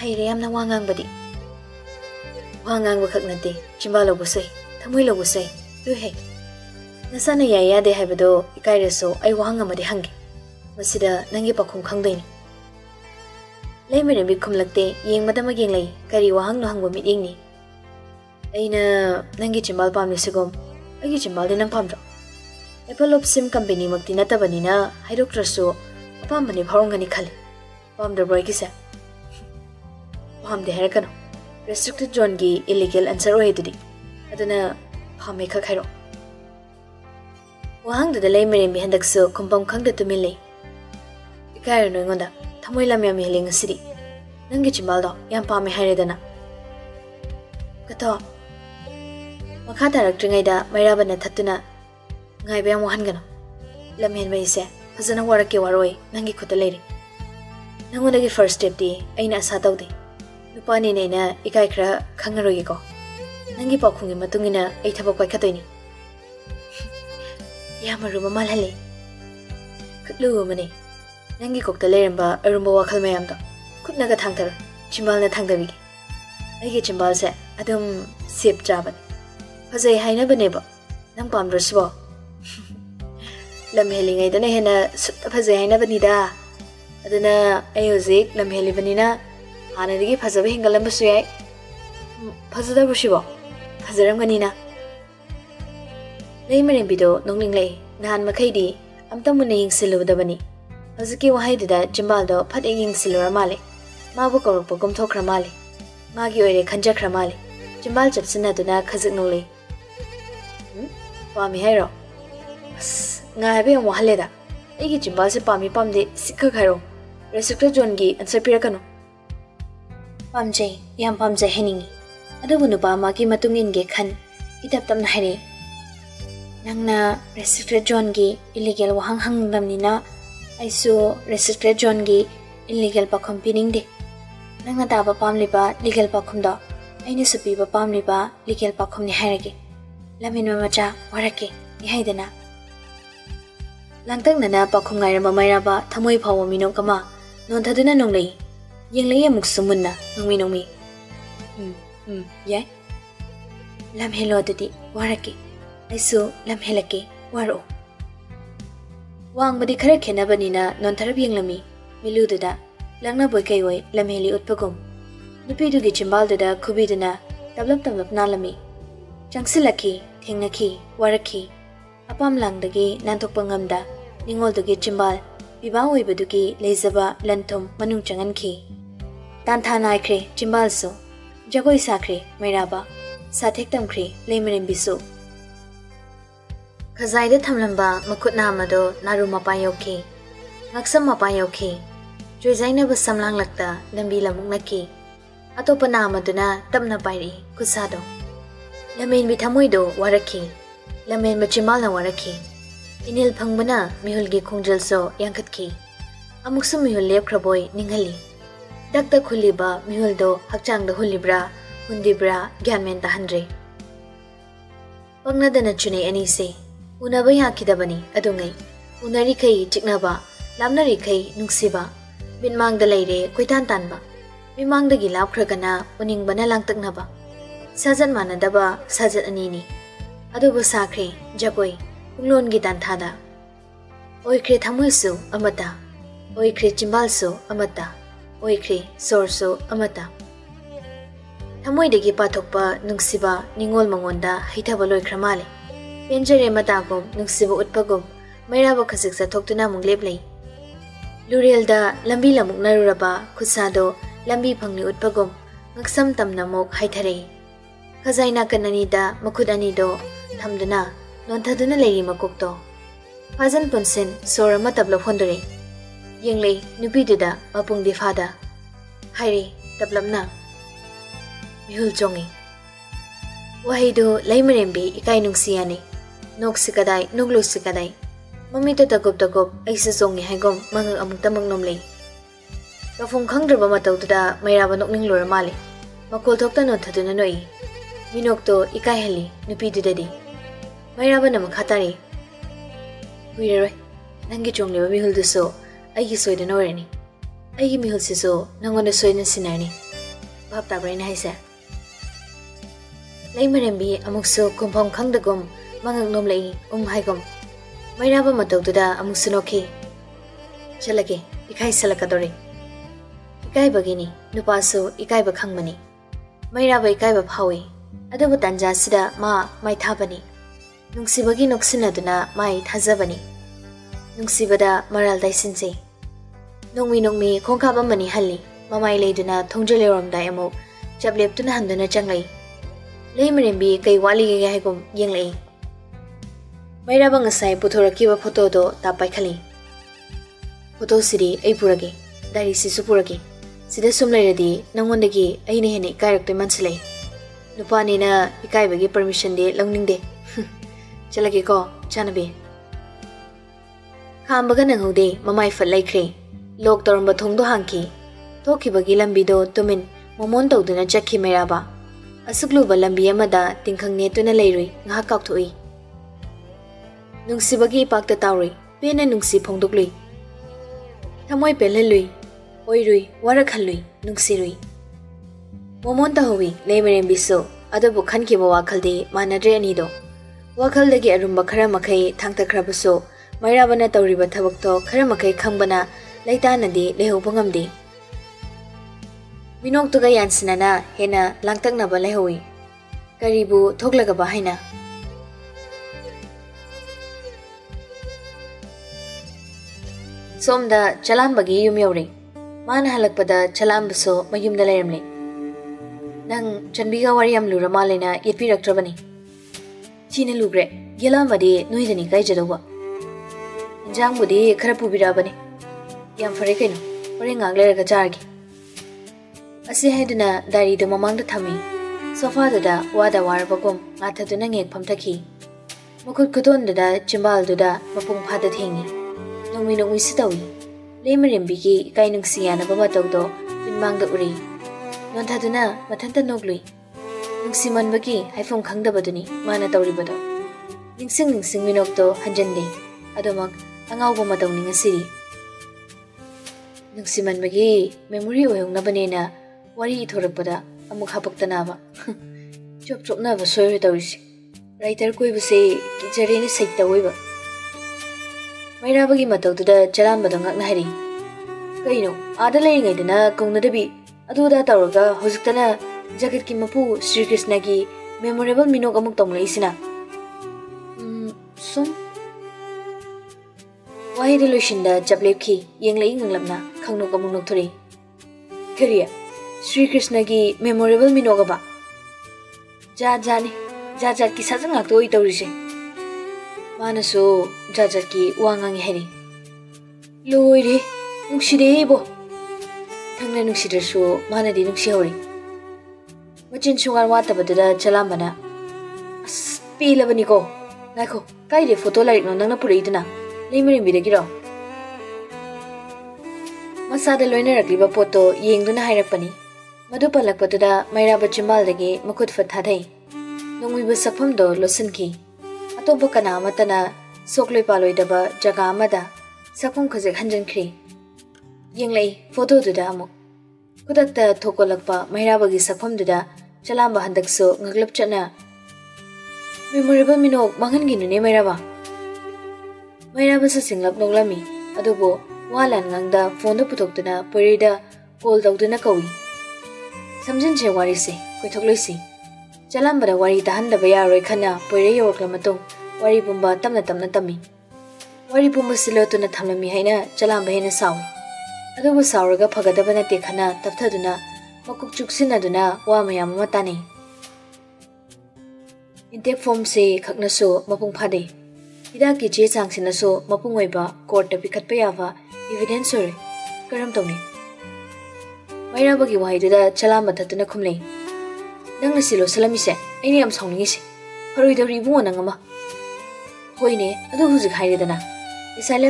ಹೈರೆ ಯಾಮ್ನ ವಾಂಗಾಂಗ್ಬದಿ ವಾಂಗಾಂಗ್ಬಖಕ್ ನದ್ದೆ ಚಿಂಬಾ ಲೌಬುಸೈ ಥಮುಯ್ ಲೌಬುಸೈ ಲುಹೆ ನಸಾನ ಯಾ ಯಾದೆ ಹಾಯ್ಬದು ಇಕಾಯ್ರಸು ಐ ವಾಂಗಮದಿ ಹಂಗೆ ಮಸಿದ ನಂಗೆ ಪಖುಂ ಖಂಗ್ದೈನಿ lấy mình kum khum lạc tê yên mà Kari wahang nó hang bộ mít yên nè ai na nang cái chimbal pam nè sugom ai cái chimbal đi nang pam rồi Apple of sim company mak tin bani na hai doctor so pam bani phorong gani khali pam der boy kisa pam de her kano restricted zone gi illegal answer oi didi adana pam ekha khairo wahang da lei bi hendak so kumpam khang da tumin lei ikai no ngonda. Thamoi lam yam heling siri nangi chimbal do yam pame haire dana kato makha tarak tringai da maira bana thatuna ngai be mo hangano lamhen bai se fazana wara ke waroi nangi khuta Nàng nangoda gi first step di aina asa tau di nupani ne na ikai khra khangaroi ko nangi pa khungi matungina ai thabak pai khatoi ni yamaru ma malhale khutlu mane ನಂಗೆ ಕೊಕ್ತ ಲೇರಂಬ ಅರುಂಬ ವಖಲ್ ಮಯಾಂದ ಕುಟ್ನಾಗ ಥಾಂಗ್ತರ ಚಿಂಬಾಲ್ನ ಥಾಂಗ್ದವಿಗೆ ಅಯ್ಗೆ ಚಿಂಬಾಲ್ಸೆ ಅದಂ ಸೇಪ್ ಚಾಬನೆ ಫಜೈ ಹೈನಬನೆಬ ನಂಗೆ ಪಾಮ್ರಸ್ವೋ ಲಮ್ ಹೆಲಿಂಗೈದನ ಹೆನ ಸುತ್ತ ಫಜೈ ಹೈನಬನಿದ ಅದನ್ನ ಅಯ್ಯ ಹೌಜಿಕ್ ಲಮ್ ಹೆಲಿಬನಿನ ಹಾನದಿಗೆ ಫಜಬ ಹಿಂಗಲಂಬಸು ಯಾಯ್ ಫಜದಬಶಿವೋ ಫಜರಂಗನಿನ ಲೈಮನೆಂಬಿದೋ ನೊಂಗ್ಲಿಂಗ್ಲೈ ನಹಾನ್ ಮಖೈದಿ ಅಮ್ತ ಮುನ್ನ ಹಿಂಗ್ಸಿಲ್ಲುವುದಬನಿ ꯐꯖꯔꯝꯒꯅꯤꯅ ꯂꯩ ꯃꯔꯦꯝꯕꯤꯗꯣ ꯅꯣꯛꯅꯤꯡꯂꯛꯏ ꯅꯍꯥꯟ ꯃꯈꯩꯗꯤ ꯑꯝꯇ ꯃꯨꯟꯅ ꯌꯦꯡꯁꯤꯜꯂꯨꯗꯕꯅꯤ ꯍꯧꯖꯤꯛꯀꯤ ꯋꯥꯍꯩꯗꯨꯗ ꯆꯤꯝꯕꯥꯜꯗꯣ ꯐꯠ ꯍꯦꯛ ꯌꯦꯡꯁꯤꯜꯂꯨꯔ ꯃꯥꯜꯂꯦ ꯃꯥꯕꯨ ꯀꯧꯔꯛꯄꯒꯨꯝ ꯊꯣꯛꯈ꯭ꯔ ꯃꯥꯜꯂꯦ ꯃꯥꯒꯤ ꯑꯣꯏꯔꯦ ꯈꯟꯖꯈ꯭ꯔ ꯃꯥꯜꯂꯦ ꯆꯤꯝꯕꯥꯜ ꯆꯞꯁꯤꯟꯅꯗꯨꯅ ꯈꯖꯤꯛ ꯅꯣꯛꯂꯛꯏ ꯄꯥꯝꯃꯤ ꯍꯥꯏꯔꯣ ꯑꯁ ꯉꯥꯏꯕ ꯌꯥꯝ ꯋꯥꯍꯜꯂꯦꯗ ꯑꯩꯒꯤ ꯆꯤꯝꯕꯥꯜꯁꯦ ꯄꯥꯝꯃꯤ ꯄꯥꯝꯗꯦ ꯁꯤꯈꯛ ꯍꯥꯏꯔꯣ ꯔꯦꯁꯇ꯭ꯔꯤꯛꯇꯦꯗ ꯖꯣꯟꯒꯤ ꯑꯟꯁꯔ ꯄꯤꯔꯛꯀꯅꯨ ꯄꯥꯝꯖꯩ ꯌꯥꯝ ꯄꯥꯝꯖꯩ ꯍꯥꯏꯅꯤꯡꯉꯤ ꯑꯗꯨꯕꯨ ꯅꯨꯄꯥ ꯑꯃꯒꯤ ꯃꯇꯨꯡ ꯏꯟꯒꯦ ꯈꯟ ꯏꯇꯞ ꯇꯞꯅ ꯍꯥꯏꯔꯛꯏ ꯅꯪꯅ ꯔꯦꯁꯇ꯭ꯔꯤꯛꯇꯦꯗ ꯖꯣꯟꯒꯤ ꯏꯂꯤꯒꯦꯜ ꯋꯥꯍꯪ ꯍꯪꯂꯝꯅꯤꯅ aisu registered john gi illegal pakhom pining de. Nang na ta ba pam li ba legal pakhom do aina su pi ba pam li ba legal pakhom ni hai rage lamin ma cha warake ni hai dana langtang nana pakhom ngai rama mai ra ba thamoi phawo mi no kama. Non thaduna nong lei. Yang lei amuk sumunna nong mi nong mi. Hm hm ye? Lam helo dudi warake. Aisu lam helake waro wang badi khare khena banina non tharab yenglami milu da langna boy kai oi lamheli utpagum. Nupi du gi chimbal da khubi dana tablap tablap nalami. Changsilaki thengnaki waraki apam langdagi nantok pangamda ningol du gi chimbal biba oi badu gi lejaba lanthum manung changan khi tan tha nai khre chimbal so jagoi sa khre sa sathek tam khre lemrem bisu khazai thamlamba makutna amado naru mapayoki ngaksam mapayoki chuizai na basamlang lakta lambi lamuk naki atopa na amaduna tapna pairi kusado lamen bithamoi do waraki. Lamen machimal na waraki inil phangbana mihul gi khungjal so yankat ki amuk sum mihul lep khraboi ninghali. Dakta khuliba mihul do hakchang da hulibra hundibra gyanmen ta handre pangnadana chune anise ಉನಬ ಯಾಕಿದವನಿ ಅದು ಗೈ ಉನರಿ ಕೈ ಚಿಕ್ನಬ ಲಾಮ್ನರಿ ಕೈ ನುಗ್ಸಿಬ ಮಿನ್ಮಾಂಗ್ದ ಲೈರೆ ಕೊಯ್ತಾನ್ ತಾನ್ಬ ಮಿಮಾಂಗ್ದಗಿ ಲಾಪ್ಖ್ರಗನ ಉನಿಂಗ್ಬನ ಲಾಂಗ್ತಕ್ನಬ ಸಜನ್ ಮಾನದಬ ಸಜನ್ ಅನಿನಿ ಅದುಬು ಸಾಖ್ರೆ ಜಗೋಯ್ ಉಂಗ್ಲೋನ್ಗಿ ತಾಂಥಾದ ಓಯ್ಖ್ರೆ ಥಮುಯ್ಸು ಅಮತ ಓಯ್ಖ್ರೆ ಚಿಂಬಾಲ್ಸು ಅಮತ ಓಯ್ಖ್ರೆ ಸೋರ್ಸು ಅಮತ ಥಮುಯ್ದಗಿ ಪಾಥೋಕ್ಪ ನುಗ್ಸಿಬ ನಿಂಗೋಲ್ ಮಂಗೊಂದ ಹೈಥಬ ಲೋಯ್ಖ್ರ ಮಾಲೆ ꯄꯦꯟꯖꯔꯦ ꯃꯇꯥꯒꯨꯝ ꯅꯨꯡꯁꯤꯕ ꯎꯠꯄꯒꯨꯝ ꯃꯩꯔꯥꯕ ꯈꯖꯤꯛ ꯆꯠꯊꯣꯛꯇꯨꯅ ꯑꯃꯨꯛ ꯂꯦꯞꯂꯩ ꯂꯨꯔꯦꯜꯗ ꯂꯝꯕꯤ ꯂꯃꯨꯛꯅꯔꯨꯔꯕ ꯈꯨꯠꯁꯥꯗꯣ ꯂꯝꯕꯤ ꯐꯪꯂꯤ ꯎꯠꯄꯒꯨꯝ ꯉꯛꯁꯝ ꯇꯝꯅ ꯑꯃꯨꯛ ꯍꯥꯏꯊꯔꯛꯏ ꯈꯖꯥꯏ ꯅꯥꯀꯟ ꯑꯅꯤꯗ ꯃꯈꯨꯠ ꯑꯅꯤꯗꯣ ꯊꯝꯗꯨꯅ ꯅꯣꯟꯊꯗꯨꯅ ꯂꯩꯔꯤ ꯃꯀꯣꯛꯇꯣ ꯐꯥꯖꯟ ꯄꯨꯟꯁꯤꯟ ꯁꯣꯔ ꯑꯃ ꯇꯞꯂꯞ ꯍꯣꯟꯗꯣꯔꯦ ꯌꯦꯡꯂꯩ ꯅꯨꯄꯤꯗꯨꯗ ꯃꯄꯨꯡꯗꯤ ꯐꯥꯗ ꯍꯥꯏꯔꯦ ꯇꯞꯂꯞꯅ ꯃꯤꯍꯨꯜ ꯆꯣꯡꯉꯤ ꯋꯥꯍꯩꯗꯨ ꯂꯩꯃꯔꯦꯝꯕꯤ ꯏꯀꯥꯏ ꯅꯨꯡꯁꯤ ꯌꯥꯅꯤ ꯅꯣꯛꯁꯤ ꯀꯗꯥꯏ ꯅꯣꯛꯂꯨꯁꯤ ꯀꯗꯥꯏ ꯃꯃꯤꯠꯇ ꯇꯀꯨꯞ ꯇꯀꯨꯞ ꯑꯩꯁꯨ ꯆꯣꯡꯉꯤ ꯍꯥꯏꯒꯨꯝ ꯃꯉꯛ ꯑꯃꯨꯛꯇ ꯃꯪꯅꯣꯝ ꯂꯩ ꯇꯧꯐꯝ ꯈꯪꯗ꯭ꯔꯕ ꯃꯇꯧꯗꯨꯗ ꯃꯩꯔꯥꯕ ꯅꯣꯛꯅꯤꯡꯂꯨꯔ ꯃꯥꯜꯂꯤ ꯃꯀꯣꯜ ꯊꯣꯛꯇ ꯅꯣꯠꯊꯗꯨꯅ ꯅꯣꯛꯏ ꯃꯤꯅꯣꯛꯇꯣ ꯏꯀꯥꯏꯍꯜꯂꯤ ꯅꯨꯄꯤꯗꯨꯗꯗꯤ ꯃꯩꯔꯥꯕꯅ ꯃꯈꯥ ꯇꯥꯔꯤ ꯀꯨꯏꯔꯔꯣꯏ ꯅꯪꯒꯤ ꯆꯣꯡꯂꯤꯕ ꯃꯤꯍꯨꯜꯗꯨꯁꯨ ꯑꯩꯒꯤ ꯁꯣꯏꯗꯅ ꯑꯣꯏꯔꯅꯤ ꯑꯩꯒꯤ ꯃꯤꯍꯨꯜꯁꯤꯁꯨ ꯅꯪꯉꯣꯟꯗ ꯁꯣꯏꯗꯅ ꯁꯤꯟꯅꯔꯅꯤ ꯚꯥꯞ ꯇꯥꯕ꯭ꯔꯥ ꯑꯩꯅ ꯍꯥꯏꯁꯦ ꯂꯩ ꯃꯔꯦꯝꯕꯤ ꯑꯃꯨꯛꯁꯨ ꯀꯨꯝꯐꯝ ꯈꯪꯗꯒꯨꯝ ꯃꯉꯛ ꯅꯣꯝꯂꯛꯏ ꯎꯝ ꯍꯥꯏꯒꯨꯝ ꯃꯩꯔꯥꯕ ꯃꯇꯧꯗꯨꯗ ꯑꯃꯨꯛꯁꯨ ꯅꯣꯛꯈꯤ ꯆꯠꯂꯒꯦ ꯏꯀꯥꯏ ꯁꯜꯂꯛꯀꯗꯧꯔꯤ ꯏꯀꯥꯏꯕꯒꯤꯅꯤ ꯅꯨꯄꯥꯁꯨ ꯏꯀꯥꯏꯕ ꯈꯪꯕꯅꯤ ꯃꯩꯔꯥꯕ ꯏꯀꯥꯏꯕ ꯐꯥꯎꯏ ꯑꯗꯨꯕꯨ ꯇꯥꯟꯖꯥꯁꯤꯗ ꯃꯥ ꯃꯥꯏꯊꯥꯕꯅꯤ ꯅꯨꯡꯁꯤꯕꯒꯤ ꯅꯣꯛꯁꯤꯟꯅꯗꯨꯅ ꯃꯥꯏ ꯊꯥꯖꯕꯅꯤ ꯅꯨꯡꯁꯤꯕꯗ ꯃꯔꯥꯜ ꯇꯥꯏꯁꯤꯟꯁꯤ ꯅꯣꯡꯃꯤ ꯅꯣꯡꯃꯤ ꯈꯣꯡꯀꯥꯞ ꯑꯃꯅꯤ ꯍꯜꯂꯤ ꯃꯃꯥꯏ ꯂꯩꯗꯨꯅ ꯊꯣꯡꯖꯤꯜ ꯌꯧꯔꯝꯗꯥꯏ ꯑꯃꯨꯛ ꯆꯞ ꯂꯦꯞꯇꯨꯅ ꯍꯟꯗꯨꯅ ꯆꯪꯂꯛꯏ ꯂꯩ ꯃꯔꯦꯝꯕꯤ ꯀꯩ ꯋꯥꯠꯂꯤꯒꯦ ꯍꯥꯏꯒꯨꯝ ꯌꯦꯡꯂꯛꯏ ꯃꯩꯔꯥꯕ ꯉꯁꯥꯏ ꯄꯨꯊꯣꯔꯛꯈꯤꯕ ꯐꯣꯇꯣꯗꯣ ꯇꯥ ꯄꯥꯏꯈꯠꯂꯤ ꯐꯣꯇꯣꯁꯤꯗꯤ ꯑꯩ ꯄꯨꯔꯒꯦ ꯗꯥꯏꯔꯤꯁꯤꯁꯨ ꯄꯨꯔꯒꯦ ꯁꯤꯗ ꯁꯨꯝ ꯂꯩꯔꯗꯤ ꯅꯪꯉꯣꯟꯗꯒꯤ ꯑꯩꯅ ꯍꯦꯟꯅ ꯏꯀꯥꯏꯔꯛꯇꯣꯏ ꯃꯥꯟꯁꯤꯜꯂꯛꯏ ꯅꯨꯄꯥꯅꯤꯅ ꯏꯀꯥꯏꯕꯒꯤ ꯄꯔꯃꯤꯁꯟꯗꯤ ꯂꯧꯅꯤꯡꯗꯦ ꯆꯠꯂꯒꯦꯀꯣ ꯆꯥꯅꯕꯤ ꯈꯥꯝꯕꯒ ꯅꯪꯍꯧꯗꯦ ꯃꯃꯥꯏ ꯐꯠ ꯂꯩꯈ꯭ꯔꯦ ꯂꯣꯛ ꯇꯧꯔꯝꯕ ꯊꯣꯡꯗꯣ ꯍꯥꯡꯈꯤ ꯊꯣꯛꯈꯤꯕꯒꯤ ꯂꯝꯕꯤꯗꯣ ꯇꯨꯃꯤꯟ ꯃꯣꯃꯣꯟ ꯇꯧꯗꯨꯅ ꯆꯠꯈꯤ ꯃꯩꯔꯥꯕ ꯑꯁꯨꯛ ꯂꯨꯕ ꯂꯝꯕꯤ ꯑꯃꯗ ꯇꯤꯡꯈꯪ ꯅꯦꯠꯇꯨꯅ ꯂꯩꯔꯨꯏ ꯉꯥꯏꯍꯥꯛ ꯀꯥꯎꯊꯣꯛꯏ ꯅꯨꯡꯁꯤꯕꯒꯤ ꯏꯄꯥꯛꯇ ꯇꯥꯎꯔꯨꯏ ꯄꯦꯟꯅ ꯅꯨꯡꯁꯤ ꯐꯣꯡꯗꯣꯛꯂꯨꯏ ꯊꯃꯣꯏ ꯄꯦꯜꯍꯜꯂꯨꯏ ꯑꯣꯏꯔꯨꯏ ꯋꯥꯔꯛꯍꯜꯂꯨꯏ ꯅꯨꯡꯁꯤꯔꯨꯏ ꯃꯣꯃꯣꯟ ꯇꯧꯍꯧꯏ ꯂꯩ ꯃꯔꯦꯝꯕꯤꯁꯨ ꯑꯗꯨꯕꯨ ꯈꯟꯈꯤꯕ ꯋꯥꯈꯜꯗꯤ ꯃꯥꯟꯅꯗ꯭ꯔꯦ ꯑꯅꯤꯗꯣ ꯋꯥꯈꯜꯗꯒꯤ ꯑꯔꯨꯝꯕ ꯈꯔ ꯃꯈꯩ ꯊꯥꯡꯇꯈ꯭ꯔꯕꯁꯨ ꯃꯩꯔꯥꯕꯅ ꯇꯧꯔꯤꯕ ꯊꯕꯛꯇꯣ ꯈꯔ ꯃꯈꯩ ꯈꯪꯕꯅ ꯂꯩꯇꯥꯅꯗꯤ ꯂꯩꯍꯧꯕ ꯉꯝꯗꯦ ꯃꯤꯅꯣꯛꯇꯨꯒ ꯌꯥꯟꯁꯤꯟꯅꯅ ꯍꯦꯟꯅ ꯂꯥꯡꯇꯛꯅꯕ ꯂꯩꯍꯧꯏ ꯀꯔꯤꯕꯨ ꯊꯣꯛꯂꯒꯕ ꯍꯥꯏꯅ ꯁꯣꯝꯗ ꯆꯂꯥꯝꯕꯒꯤ ꯌꯨꯝ ꯌꯧꯔꯦ ꯃꯥꯅ ꯍꯜꯂꯛꯄꯗ ꯆꯂꯥꯝꯕꯁꯨ ꯃꯌꯨꯝꯗ ꯂꯩꯔꯝꯂꯦ ꯅꯪ ꯆꯟꯕꯤꯒ ꯋꯥꯔꯤ ꯌꯥꯝ ꯂꯨꯔ ꯃꯥꯜꯂꯦꯅ ꯌꯦꯠꯄꯤꯔꯛꯇ꯭ꯔꯕꯅꯤ ꯊꯤꯅ ꯂꯨꯈ꯭ꯔꯦ ꯌꯦꯜꯂꯝꯕꯗꯤ ꯅꯣꯏꯗꯅꯤ ꯀꯥꯏꯖꯗꯧꯕ ꯏꯟꯖꯥꯡꯕꯨꯗꯤ ꯈꯔ ꯄꯨꯕꯤꯔꯛꯑꯕꯅꯤ ꯌꯥꯝ ꯐꯔꯦ ꯀꯩꯅꯣ ꯍꯣꯔꯦꯟ ꯉꯥꯛ ꯂꯩꯔꯒ ꯆꯥꯔꯒꯦ ꯑꯁꯤ ꯍꯥꯏꯗꯨꯅ ꯗꯥꯏꯔꯤꯗꯨ ꯃꯃꯥꯡꯗ ꯊꯝꯃꯤ ꯁꯣꯐꯥꯗꯨꯗ ꯋꯥꯗ ꯋꯥꯔꯕꯒꯨꯝ ꯉꯥꯊꯗꯨꯅ ꯉꯦꯛ ꯐꯝꯊꯈꯤ ꯃꯈꯨꯠ ꯈꯨꯗꯣꯟꯗꯨꯗ ꯆꯤꯝꯕꯥꯜꯗꯨꯗ ꯃꯄꯨꯡ ꯐꯥꯗ ꯊꯦꯡꯉꯤ nung minong isi tawi. Lema rin bigi kay nung siya na bumatog do pinmang da uri. Yon tha na matanta noglui. Nung siman bagi hay phong khang da baduni mana tauri bado. Ning sing ning sing minok do hanjan de. Ado mag angaw bumatog ning asiri. Nung siman bagi memory oyong na banena wari ithorak bada amuk hapak tanaba. Chop chop na ba soyo tauri si. Writer koi buse kijarene saita oiba. ꯃꯩꯔꯥꯕꯒꯤ ꯃꯇꯧꯗꯨꯗ ꯆꯔꯥꯝꯕꯗꯣ ꯉꯛꯅꯍꯔꯤ ꯀꯩꯅꯣ ꯑꯥꯗ ꯂꯩꯔꯤꯉꯩꯗꯅ ꯀꯧꯅꯗꯕꯤ ꯑꯗꯨꯗ ꯇꯧꯔꯒ ꯍꯧꯖꯤꯛꯇꯅ ꯖꯒꯠꯀꯤ ꯃꯄꯨ ꯁ꯭ꯔꯤ ꯀ꯭ꯔꯤꯁꯅꯒꯤ ꯃꯦꯃꯣꯔꯦꯕꯜ ꯃꯤꯅꯣꯛ ꯑꯃꯨꯛ ꯇꯧꯅꯔꯛꯏꯁꯤꯅ ꯁꯨꯝ ꯋꯥꯍꯩꯗ ꯂꯣꯏꯁꯤꯟꯗ ꯆꯞꯂꯦꯞꯈꯤ ꯌꯦꯡꯂꯛꯏ ꯉꯪꯂꯞꯅ ꯈꯪꯅꯣꯛ ꯑꯃꯨꯛ ꯅꯣꯛꯊꯣꯔꯛꯏ ꯀꯔꯤ ꯁ꯭ꯔꯤ ꯀ꯭ꯔꯤꯁꯅꯒꯤ ꯃꯦꯃꯣꯔꯦꯕꯜ ꯃꯤꯅꯣꯛ ꯑꯕ ꯖꯥꯠ ꯖꯥꯠꯅꯤ ꯖꯥꯠ ꯖꯥꯠꯀꯤ ꯁꯥꯖꯠ ꯉꯥꯛꯇ ꯑꯣꯏ ꯇꯧꯔꯤꯁꯦ Manaso jajaki wangang heri. Loire, nungshide bo. Thangna nungshirasu manadi nungshihori. Machin sungar wata badada chalambana. As pila bani ko. Nako, kai de photo larik no nangna pura idana. Limirin bidagiro. Masada loina rakliba poto yengduna hairakpani. Madu palakpatuda mairaba chimbaldagi mukut fathadai. Nungwiba sapamdo losanki. ꯑꯇꯣꯞꯄ ꯀꯅꯥ ꯑꯃꯠꯇꯅ ꯁꯣꯛꯂꯣꯏ ꯄꯥꯂꯣꯏꯗꯕ ꯖꯒꯥ ꯑꯃꯗ ꯁꯛꯐꯝ ꯈꯖꯤꯛ ꯍꯟꯖꯤꯟꯈ꯭ꯔꯤ ꯌꯦꯡꯂꯛꯏ ꯐꯣꯇꯣꯗꯨꯗ ꯑꯃꯨꯛ ꯈꯨꯗꯛꯇ ꯊꯣꯛꯀꯣꯜꯂꯛꯄ ꯃꯩꯔꯥꯕꯒꯤ ꯁꯛꯐꯝꯗꯨꯗ ꯆꯂꯥꯝꯕ ꯍꯟꯗꯛꯁꯨ ꯉꯛꯂꯞ ꯆꯠꯅ ꯃꯦꯃꯣꯔꯦꯕꯜ ꯃꯤꯅꯣꯛ ꯃꯥꯡꯍꯟꯈꯤꯅꯨꯅꯦ ꯃꯩꯔꯥꯕ ꯃꯩꯔꯥꯕꯁꯨ ꯆꯤꯡꯂꯞ ꯅꯣꯛꯂꯝꯃꯤ ꯑꯗꯨꯕꯨ ꯋꯥ ꯂꯥꯟꯉꯥꯡꯗ ꯐꯣꯟꯗꯨ ꯄꯨꯊꯣꯛꯇꯨꯅ ꯄꯣꯏꯔꯩꯗ ꯀꯣꯜ ꯇꯧꯗꯨꯅ ꯀꯧꯏ ꯁꯝꯖꯤꯟꯁꯦ ꯋꯥꯔꯤꯁꯦ ꯀꯣꯏꯊꯣꯛꯂꯣꯏꯁꯤ ꯆꯂꯥꯝꯕꯗ ꯋꯥꯔꯤ ꯇꯥꯍꯟꯗꯕ ꯌꯥꯔꯣꯏ ꯈꯟꯅ ꯄꯣꯏꯔꯩ ꯌꯧꯔꯛꯂ ꯃꯇꯨꯡ ꯋꯥꯔꯤ ꯄꯨꯝꯕ ꯇꯞꯅ ꯇꯞꯅ ꯇꯝꯃꯤ ꯋꯥꯔꯤ ꯄꯨꯝꯕꯁꯤ ꯂꯣꯠꯇꯨꯅ ꯊꯝꯂꯝꯃꯤ ꯍꯥꯏꯅ ꯆꯂꯥꯝꯕ ꯍꯦꯟꯅ ꯁꯥꯎꯏ ꯑꯗꯨꯕꯨ ꯁꯥꯎꯔꯒ ꯐꯒꯗꯕ ꯅꯠꯇꯦ ꯈꯟꯅ ꯇꯞꯊꯗꯨꯅ ꯃꯀꯨꯛ ꯆꯨꯛꯁꯤꯟꯅꯗꯨꯅ ꯋꯥ ꯃꯌꯥꯝ ꯑꯃ ꯇꯥꯅꯩ ꯏꯟꯇꯦꯛ ꯐꯣꯝꯁꯤ ꯈꯛꯅꯁꯨ ꯃꯄꯨꯡ ꯐꯥꯗꯦ ꯍꯤꯗꯥꯛꯀꯤ ꯆꯦ ꯆꯥꯡꯁꯤꯅꯁꯨ ꯃꯄꯨꯡ ꯑꯣꯏꯕ ꯀꯣꯔꯠꯇ ꯄꯤꯈꯠꯄ ꯌꯥꯕ ꯏꯚꯤꯗꯦꯟꯁ ꯑꯣꯏꯔꯦ ꯀꯔꯝ ꯇꯧꯅꯤ ꯃꯩꯔꯥꯕꯒꯤ ꯋꯥꯍꯩꯗꯨꯗ ꯆꯂꯥꯝꯕ ꯊꯠꯇꯨꯅ ꯈꯨꯝꯂꯩ ꯅꯪꯅ ꯁꯤ ꯂꯣꯠꯁꯤꯜꯂꯝꯃꯤꯁꯦ ꯑꯩꯅ ꯌꯥꯝ ꯁꯥꯎꯅꯤꯡꯉꯤꯁꯦ ꯐꯔꯣꯏꯗꯧꯔꯤ ꯏꯕꯨꯡꯉꯣ ꯅꯪ ꯑꯃ होइने अदु हुजिक हाइरेदना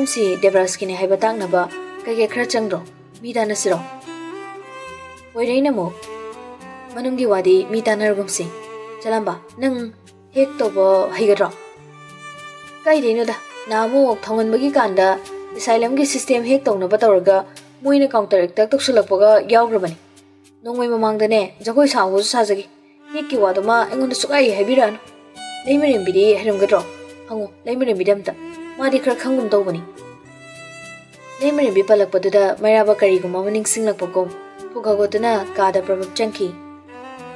से देवराज की है तांग कई कगे खरा चंगरो मीदा नसरो होइरे नमो मनुंगी वादी मीता नरगम से चलांबा नंग हेक तो बो हाइगरो काई रेनो दा नामो थंगन बगी की सिस्टम हेक तो तौर मोन काउंटर एक्टक तक्सुलकबगा यावग्रबनी नोंगै जगह साहब साजगी हेक की वादमा एंगोन सुगाई हरमगद्रो ꯍꯪꯉꯨ ꯂꯩꯃꯔꯦꯝꯕꯤꯗ ꯑꯝꯇ ꯃꯥꯗꯤ ꯈꯔ ꯈꯪꯒꯨꯝ ꯇꯧꯕꯅꯤ ꯂꯩꯃꯔꯦꯝꯕꯤ ꯄꯜꯂꯛꯄꯗꯨꯗ ꯃꯩꯔꯥꯕ ꯀꯔꯤꯒꯨꯝꯕ ꯑꯃ ꯅꯤꯡꯁꯤꯡꯂꯛꯄꯒꯨꯝ ꯄꯨꯛ ꯍꯧꯒꯠꯇꯨꯅ ꯀꯥꯗ ꯄ꯭ꯔꯕꯛ ꯆꯪꯈꯤ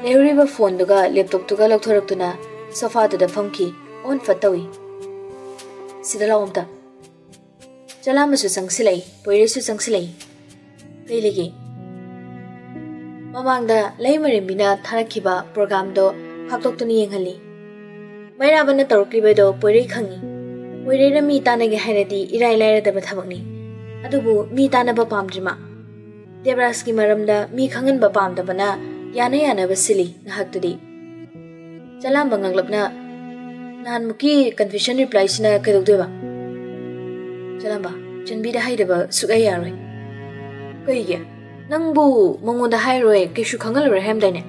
ꯂꯩꯍꯧꯔꯤꯕ ꯐꯣꯟꯗꯨꯒ ꯂꯦꯞꯇꯣꯞꯇꯨꯒ ꯂꯧꯊꯣꯔꯛꯇꯨꯅ ꯁꯣꯐꯥꯗꯨꯗ ꯐꯝꯈꯤ ꯑꯣꯟ ꯐꯠ ꯇꯧꯏ ꯁꯤꯗ ꯂꯥꯛꯑꯣ ꯑꯝꯇ ꯆꯂꯥꯝꯕꯁꯨ ꯆꯪꯁꯤꯜꯂꯛꯏ ꯄꯣꯏꯔꯩꯁꯨ ꯆꯪꯁꯤꯜꯂꯛꯏ ꯀꯩ ꯂꯩꯒꯦ ꯃꯃꯥꯡꯗ ꯂꯩꯃꯔꯦꯝꯕꯤꯅ ꯊꯥꯔꯛꯈꯤꯕ ꯄ꯭ꯔꯣꯒ꯭ꯔꯥꯝꯗꯣ ꯐꯥꯛꯇꯣꯛꯇꯨꯅ ꯌꯦꯡꯍꯜꯂꯤ ꯃꯩꯔꯥꯕꯅ ꯇꯧꯔꯛꯂꯤꯕꯗꯣ ꯄꯣꯏꯔꯩ ꯈꯪꯉꯤ ꯄꯣꯏꯔꯩꯅ ꯃꯤ ꯇꯥꯟꯅꯒꯦ ꯍꯥꯏꯔꯗꯤ ꯏꯔꯥꯏ ꯂꯥꯏꯔꯗꯕ ꯊꯕꯛꯅꯤ ꯑꯗꯨꯕꯨ ꯃꯤ ꯇꯥꯟꯅꯕ ꯄꯥꯝꯗ꯭ꯔꯤꯃ ꯗꯦꯕ꯭ꯔꯥꯁꯀꯤ ꯃꯔꯝꯗ ꯃꯤ ꯈꯪꯍꯟꯕ ꯄꯥꯝꯗꯕꯅ ꯌꯥꯅ ꯌꯥꯅꯕ ꯁꯤꯜꯂꯤ ꯉꯍꯥꯛꯇꯨꯗꯤ ꯆꯂꯥꯝꯕ ꯉꯛꯂꯞꯅ ꯅꯍꯥꯟꯃꯨꯛꯀꯤ ꯀꯟꯐ꯭ꯌꯨꯁꯟ ꯔꯤꯄ꯭ꯂꯥꯏꯁꯤꯅ ꯀꯩꯗꯧꯗꯣꯏꯕ ꯆꯂꯥꯝꯕ ꯆꯟꯕꯤꯗ ꯍꯥꯏꯗꯕ ꯁꯨꯛꯌꯥ ꯌꯥꯔꯣꯏ ꯀꯩꯒꯤ ꯅꯪꯕꯨ ꯃꯉꯣꯟꯗ ꯍꯥꯏꯔꯣꯏ ꯀꯩꯁꯨ ꯈꯪꯍꯜꯂꯔꯣꯏ ꯍꯥꯏꯔꯝꯗꯥꯏꯅꯦ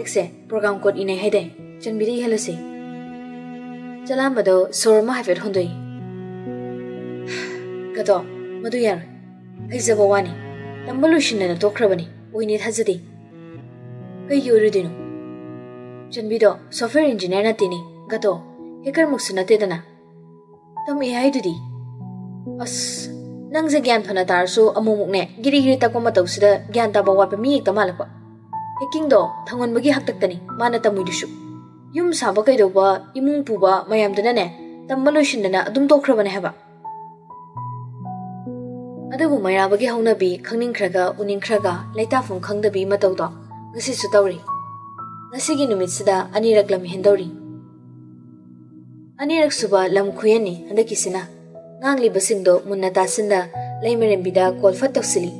ꯍꯦꯛꯁꯦ ꯄ꯭ꯔꯣꯒ꯭ꯔꯥꯝ ꯀꯣꯗ ꯏꯅꯩ ꯍꯥꯏꯗꯥꯏ ꯆꯟꯕꯤꯗ ꯏꯍꯜꯂꯁꯤ ꯆꯂꯥꯝꯕꯗꯣ ꯁꯣꯔ ꯑꯃ ꯍꯥꯏꯐꯦꯠ ꯍꯣꯟꯗꯣꯛꯏ ꯒꯗꯣ ꯃꯗꯨ ꯌꯥꯔꯣꯏ ꯍꯩꯖꯕ ꯋꯥꯅꯤ ꯇꯝꯕ ꯂꯣꯏꯁꯤꯟꯗꯅ ꯇꯣꯛꯈ꯭ꯔꯕꯅꯤ ꯑꯣꯏꯅꯤ ꯊꯥꯖꯗꯦ ꯀꯩꯒꯤ ꯑꯣꯏꯔꯣꯏꯗꯣꯏꯅꯣ ꯆꯟꯕꯤꯗꯣ ꯁꯣꯐ꯭ꯠꯋꯦꯌꯔ ꯏꯟꯖꯤꯅꯤꯌꯔ ꯅꯠꯇꯦꯅꯦ ꯒꯗꯣ ꯍꯦꯀꯔꯃꯨꯛꯁꯨ ꯅꯠꯇꯦꯗꯅ ꯇꯝꯃꯛꯑꯦ ꯍꯥꯏꯗꯨꯗꯤ ꯑꯁ ꯅꯪꯁꯦ ꯒ꯭ꯌꯥꯟ ꯐꯅ ꯇꯥꯔꯁꯨ ꯑꯃꯨꯛꯃꯨꯛꯅꯦ ꯒꯤꯔꯤ ꯒꯤꯔꯤ ꯇꯛꯄ ꯃꯇꯧꯁꯤꯗ ꯒ꯭ꯌꯥꯟ ꯇꯥꯕ ꯋꯥꯠꯄ ꯃꯤ ꯍꯦꯛꯇ ꯃꯥꯜꯂꯛꯄ ꯍꯦꯛꯀꯤꯡꯗꯣ ꯊꯪꯒꯣꯟꯕꯒꯤ ꯍꯥꯛꯇꯛꯇꯅꯤ ꯃꯥꯅ ꯇꯝꯃꯣꯏꯗꯨꯁꯨ ꯌꯨꯝ ꯁꯥꯕ ꯀꯩꯗꯧꯕ ꯏꯃꯨꯡ ꯄꯨꯕ ꯃꯌꯥꯝꯗꯨꯅꯅꯦ ꯇꯝꯕ ꯂꯣꯏꯁꯤꯟꯗꯅ ꯑꯗꯨꯝ ꯇꯣꯛꯈ꯭ꯔꯕꯅꯦ ꯍꯥꯏꯕ ꯑꯗꯨꯕꯨ ꯃꯩꯔꯥꯕꯒꯤ ꯍꯧꯅꯕꯤ ꯈꯪꯅꯤꯡꯈ꯭ꯔꯒ ꯎꯅꯤꯡꯈ꯭ꯔꯒ ꯂꯩꯇꯥꯐꯝ ꯈꯪꯗꯕꯤ ꯃꯇꯧꯗꯣ ꯉꯁꯤꯁꯨ ꯇꯧꯔꯤ ꯉꯁꯤꯒꯤ ꯅꯨꯃꯤꯠꯁꯤꯗ ꯑꯅꯤꯔꯛ ꯂꯝ ꯍꯦꯟꯗꯧꯔꯤ ꯑꯅꯤꯔꯛ ꯁꯨꯕ ꯂꯝ ꯈꯨꯌꯦꯟꯅꯤ ꯍꯟꯗꯛꯀꯤꯁꯤꯅ ꯉꯥꯡꯂꯤꯕꯁꯤꯡꯗꯣ ꯃꯨꯟꯅ ꯇꯥꯁꯤꯟꯅ ꯂꯩꯃꯔꯦꯝꯕꯤꯗ ꯀꯣꯜ ꯐꯠ ꯇꯧꯁꯤꯜꯂꯤ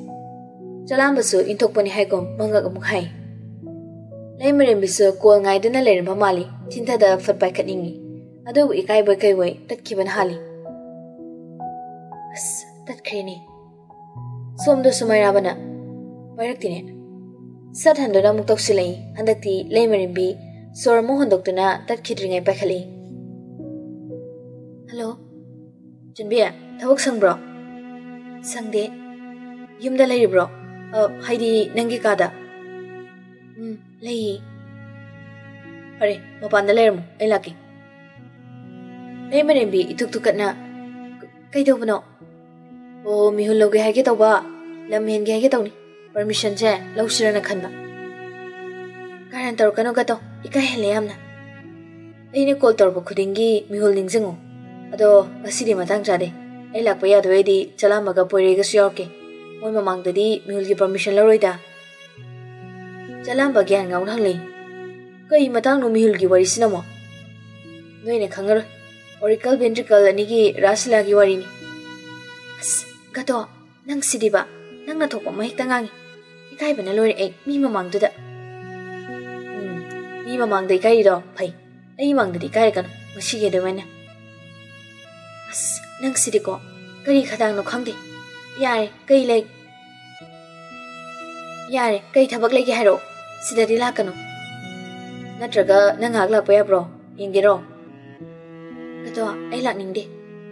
ꯆꯂꯥꯝꯕꯁꯨ ꯏꯟꯊꯣꯛꯄꯅꯤ ꯍꯥꯏꯒꯨꯝ ꯃꯉꯛ ꯑꯃꯨꯛ ꯍꯥꯏ lấy mình rèn bisu cô ngay đến lấy rèn mà li tin thật đã phật bài khát ingi adu ý cái bơi cái vậy tất khi bên hali as tất khi nè. Som đó sumai ra bana vậy được tin sát đôi đó mục tốc xí lấy anh đặc thì lấy mình rèn bi sora mu hàn độc tu na tất khi ngay bài khali hello chuẩn bị à thao sang bro. Sang đi yum đã lấy bro. Ờ hay đi nâng cái cả đó Leí. Pare, mau pandalermo, en la que. Naimarin bi ituk e tukat na. Kay daw? Oh, mihun lawge hai tau ba? Lam hen hai kita ni. Permission je, law sira Karena khan ba. Karan tar kanu gato, ika hen le amna. Leine call tar bo khudingi mihul ning jengo. Ado ngasi matang jade. Ai lak pa ya doi e di chala maga poire ga syor ke. Moi mamang da di permission la. ꯒ꯭ꯌꯥꯟ ꯉꯥꯎꯅ ꯍꯪꯂꯤ ꯀꯩ ꯃꯇꯥꯡꯅꯣ ꯃꯤꯍꯨꯜꯒꯤ ꯋꯥꯔꯤꯁꯤꯅ ꯑꯃꯨꯛ ꯅꯣꯏꯅ ꯈꯪꯉꯔꯣꯏ ꯑꯣꯔꯤꯀꯜ ꯚꯦꯟꯇ꯭ꯔꯤꯀꯜ ꯑꯅꯤꯒꯤ ꯔꯥꯁꯂꯤꯂꯥꯒꯤ ꯋꯥꯔꯤꯅꯤ ꯑꯁ ꯒꯇꯣ ꯅꯪ ꯁꯤꯗꯤꯕ ꯅꯪꯅ ꯊꯣꯛꯄ ꯑꯃ ꯍꯦꯛꯇ ꯉꯥꯡꯉꯤ ꯏꯀꯥꯏꯕꯅ ꯂꯣꯏꯔꯦ ꯑꯩ ꯃꯤ ꯃꯃꯥꯡꯗꯨꯗ ꯎꯝ ꯃꯤ ꯃꯃꯥꯡꯗ ꯏꯀꯥꯏꯔꯤꯗꯣ ꯐꯩ ꯑꯩ ꯃꯃꯥꯡꯗꯗꯤ ꯏꯀꯥꯏꯔꯛꯀꯅꯨ ꯉꯁꯤꯒꯤ ꯑꯗꯨꯃꯥꯏꯅ ꯑꯁ ꯅꯪ ꯁꯤꯗꯤꯀꯣ ꯀꯔꯤ ꯈꯗꯥꯡꯅꯣ ꯈꯪꯗꯦ ꯌꯥꯔꯦ ꯀꯩ ꯂꯩ ꯌꯥꯔꯦ ꯀꯩ ꯊꯕꯛ ꯂꯩꯒꯦ ꯍꯥꯏꯔꯛꯑꯣ ꯁꯤꯗꯗꯤ ꯂꯥꯛꯀꯅꯨ ꯅꯠꯇ꯭ꯔꯒ ꯅꯪ ꯉꯥꯏꯍꯥꯛ ꯂꯥꯛꯄ ꯌꯥꯕ꯭ꯔꯣ ꯌꯦꯡꯒꯦꯔꯣ ꯑꯗꯣ ꯑꯩ ꯂꯥꯛꯅꯤꯡꯗꯦ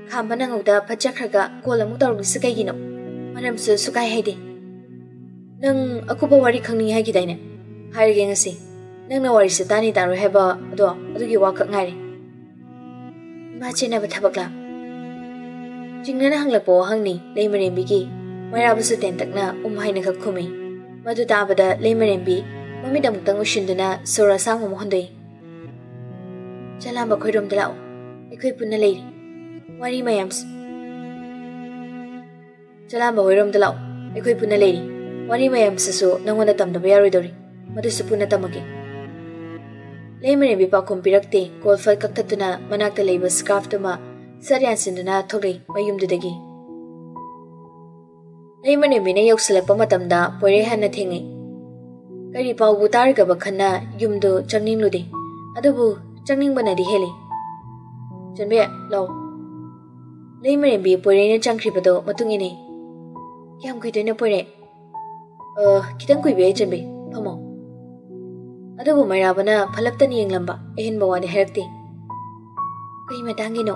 ꯈꯥꯝꯕ ꯅꯪꯍꯧꯗ ꯐꯠꯆꯈ꯭ꯔꯒ ꯀꯣꯜ ꯑꯃꯨꯛ ꯇꯧꯔꯛꯂꯤꯁꯤ ꯀꯩꯒꯤꯅꯣ ꯃꯔꯝꯁꯨ ꯁꯨꯀꯥꯏ ꯍꯩꯗꯦ ꯅꯪ ꯑꯀꯨꯞꯄ ꯋꯥꯔꯤ ꯈꯪꯅꯤꯡꯉꯤ ꯍꯥꯏꯈꯤꯗꯥꯏꯅꯦ ꯍꯥꯏꯔꯒꯦ ꯉꯁꯤ ꯅꯪꯅ ꯋꯥꯔꯤꯁꯦ ꯇꯥꯅꯤ ꯇꯥꯔꯣꯏ ꯍꯥꯏꯕ ꯑꯗꯣ ꯑꯗꯨꯒꯤ ꯋꯥꯈꯛ ꯉꯥꯏꯔꯦ ꯏꯃꯥ ꯆꯦꯟꯅꯕ ꯊꯕꯛꯂꯥ ꯆꯤꯡꯅꯅ ꯍꯪꯂꯛꯄ ꯋꯥꯍꯪꯅꯤ ꯂꯩꯃꯔꯦꯝꯕꯤꯒꯤ ꯃꯩꯔꯥꯕꯨꯁꯨ ꯇꯦꯟꯇꯛꯅ ꯎꯝ ꯍꯥꯏꯅꯈꯛ ꯈꯨꯝꯃꯤ ꯃꯗꯨ ꯇꯥꯕꯗ ꯂꯩꯃꯔꯦꯝꯕꯤ ꯃꯃꯤꯠ ꯑꯃꯨꯛꯇꯪ ꯎꯁꯤꯟꯗꯨꯅ ꯁꯣꯔ ꯑꯁꯥꯡꯕ ꯑꯃ ꯍꯣꯟꯗꯣꯛꯏ ꯆꯂꯥꯝꯕ ꯈꯣꯏꯔꯣꯝꯗ ꯂꯥꯛꯑꯣ ꯑꯩꯈꯣꯏ ꯄꯨꯟꯅ ꯂꯩꯔꯤ ꯋꯥꯔꯤ ꯃꯌꯥꯝꯁꯨ ꯆꯂꯥꯝꯕ ꯍꯣꯏꯔꯣꯝꯗ ꯂꯥꯛꯑꯣ ꯑꯩꯈꯣꯏ ꯄꯨꯟꯅ ꯂꯩꯔꯤ ꯋꯥꯔꯤ ꯃꯌꯥꯝꯁꯤꯁꯨ ꯅꯪꯉꯣꯟꯗ ꯇꯝꯗꯕ ꯌꯥꯔꯣꯏꯗꯧꯔꯤ ꯃꯗꯨꯁꯨ ꯄꯨꯟꯅ ꯇꯝꯃꯒꯦ ꯂꯩꯃꯔꯦꯝꯕꯤ ꯄꯥꯎꯈꯨꯝ ꯄꯤꯔꯛꯇꯦ ꯀꯣꯜ ꯐꯠ ꯀꯛꯊꯠꯇꯨꯅ ꯃꯅꯥꯛꯇ ꯂꯩꯕ ꯁ꯭ꯀꯥꯔꯐꯇꯨꯃ ꯁꯠ ꯌꯥꯟꯁꯤꯟꯗꯨꯅ ꯊꯣꯛꯂꯛꯏ ꯃꯌꯨꯝꯗꯨꯗꯒꯤ ꯂꯩꯃꯔꯦꯝꯕꯤꯅ ꯌꯧꯁꯤꯜꯂꯛꯄ ꯃꯇꯝꯗ ꯄꯣꯏꯔꯩ ꯍꯥꯟꯅ ꯊꯦꯡꯅꯩ ꯀꯔꯤ ꯄꯥꯎꯕꯨ ꯇꯥꯔꯒꯕ ꯈꯟꯅ ꯌꯨꯝꯗꯨ ꯆꯪꯅꯤꯡꯂꯨꯗꯦ ꯑꯗꯨꯕꯨ ꯆꯪꯅꯤꯡꯕꯅꯗꯤ ꯍꯦꯜꯂꯤ ꯆꯟꯕꯤ ꯂꯧ ꯂꯩ ꯃꯔꯦꯝꯕꯤ ꯄꯣꯏꯔꯩꯅ ꯆꯪꯈ꯭ꯔꯤꯕꯗꯣ ꯃꯇꯨꯡ ꯏꯟꯅꯩ ꯀꯌꯥꯝ ꯀꯨꯏꯗꯣꯏꯅꯣ ꯄꯣꯏꯔꯩ ꯑ ꯈꯤꯇꯪ ꯀꯨꯏꯕ ꯌꯥꯏ ꯆꯟꯕꯤ ꯐꯝꯃꯣ ꯑꯗꯨꯕꯨ ꯃꯩꯔꯥꯕꯅ ꯐꯂꯞꯇꯅ ꯌꯦꯡꯂꯝꯕ ꯑꯍꯦꯟꯕ ꯋꯥꯗꯤ ꯍꯥꯏꯔꯛꯇꯦ ꯀꯩ ꯃꯇꯥꯡꯒꯤꯅꯣ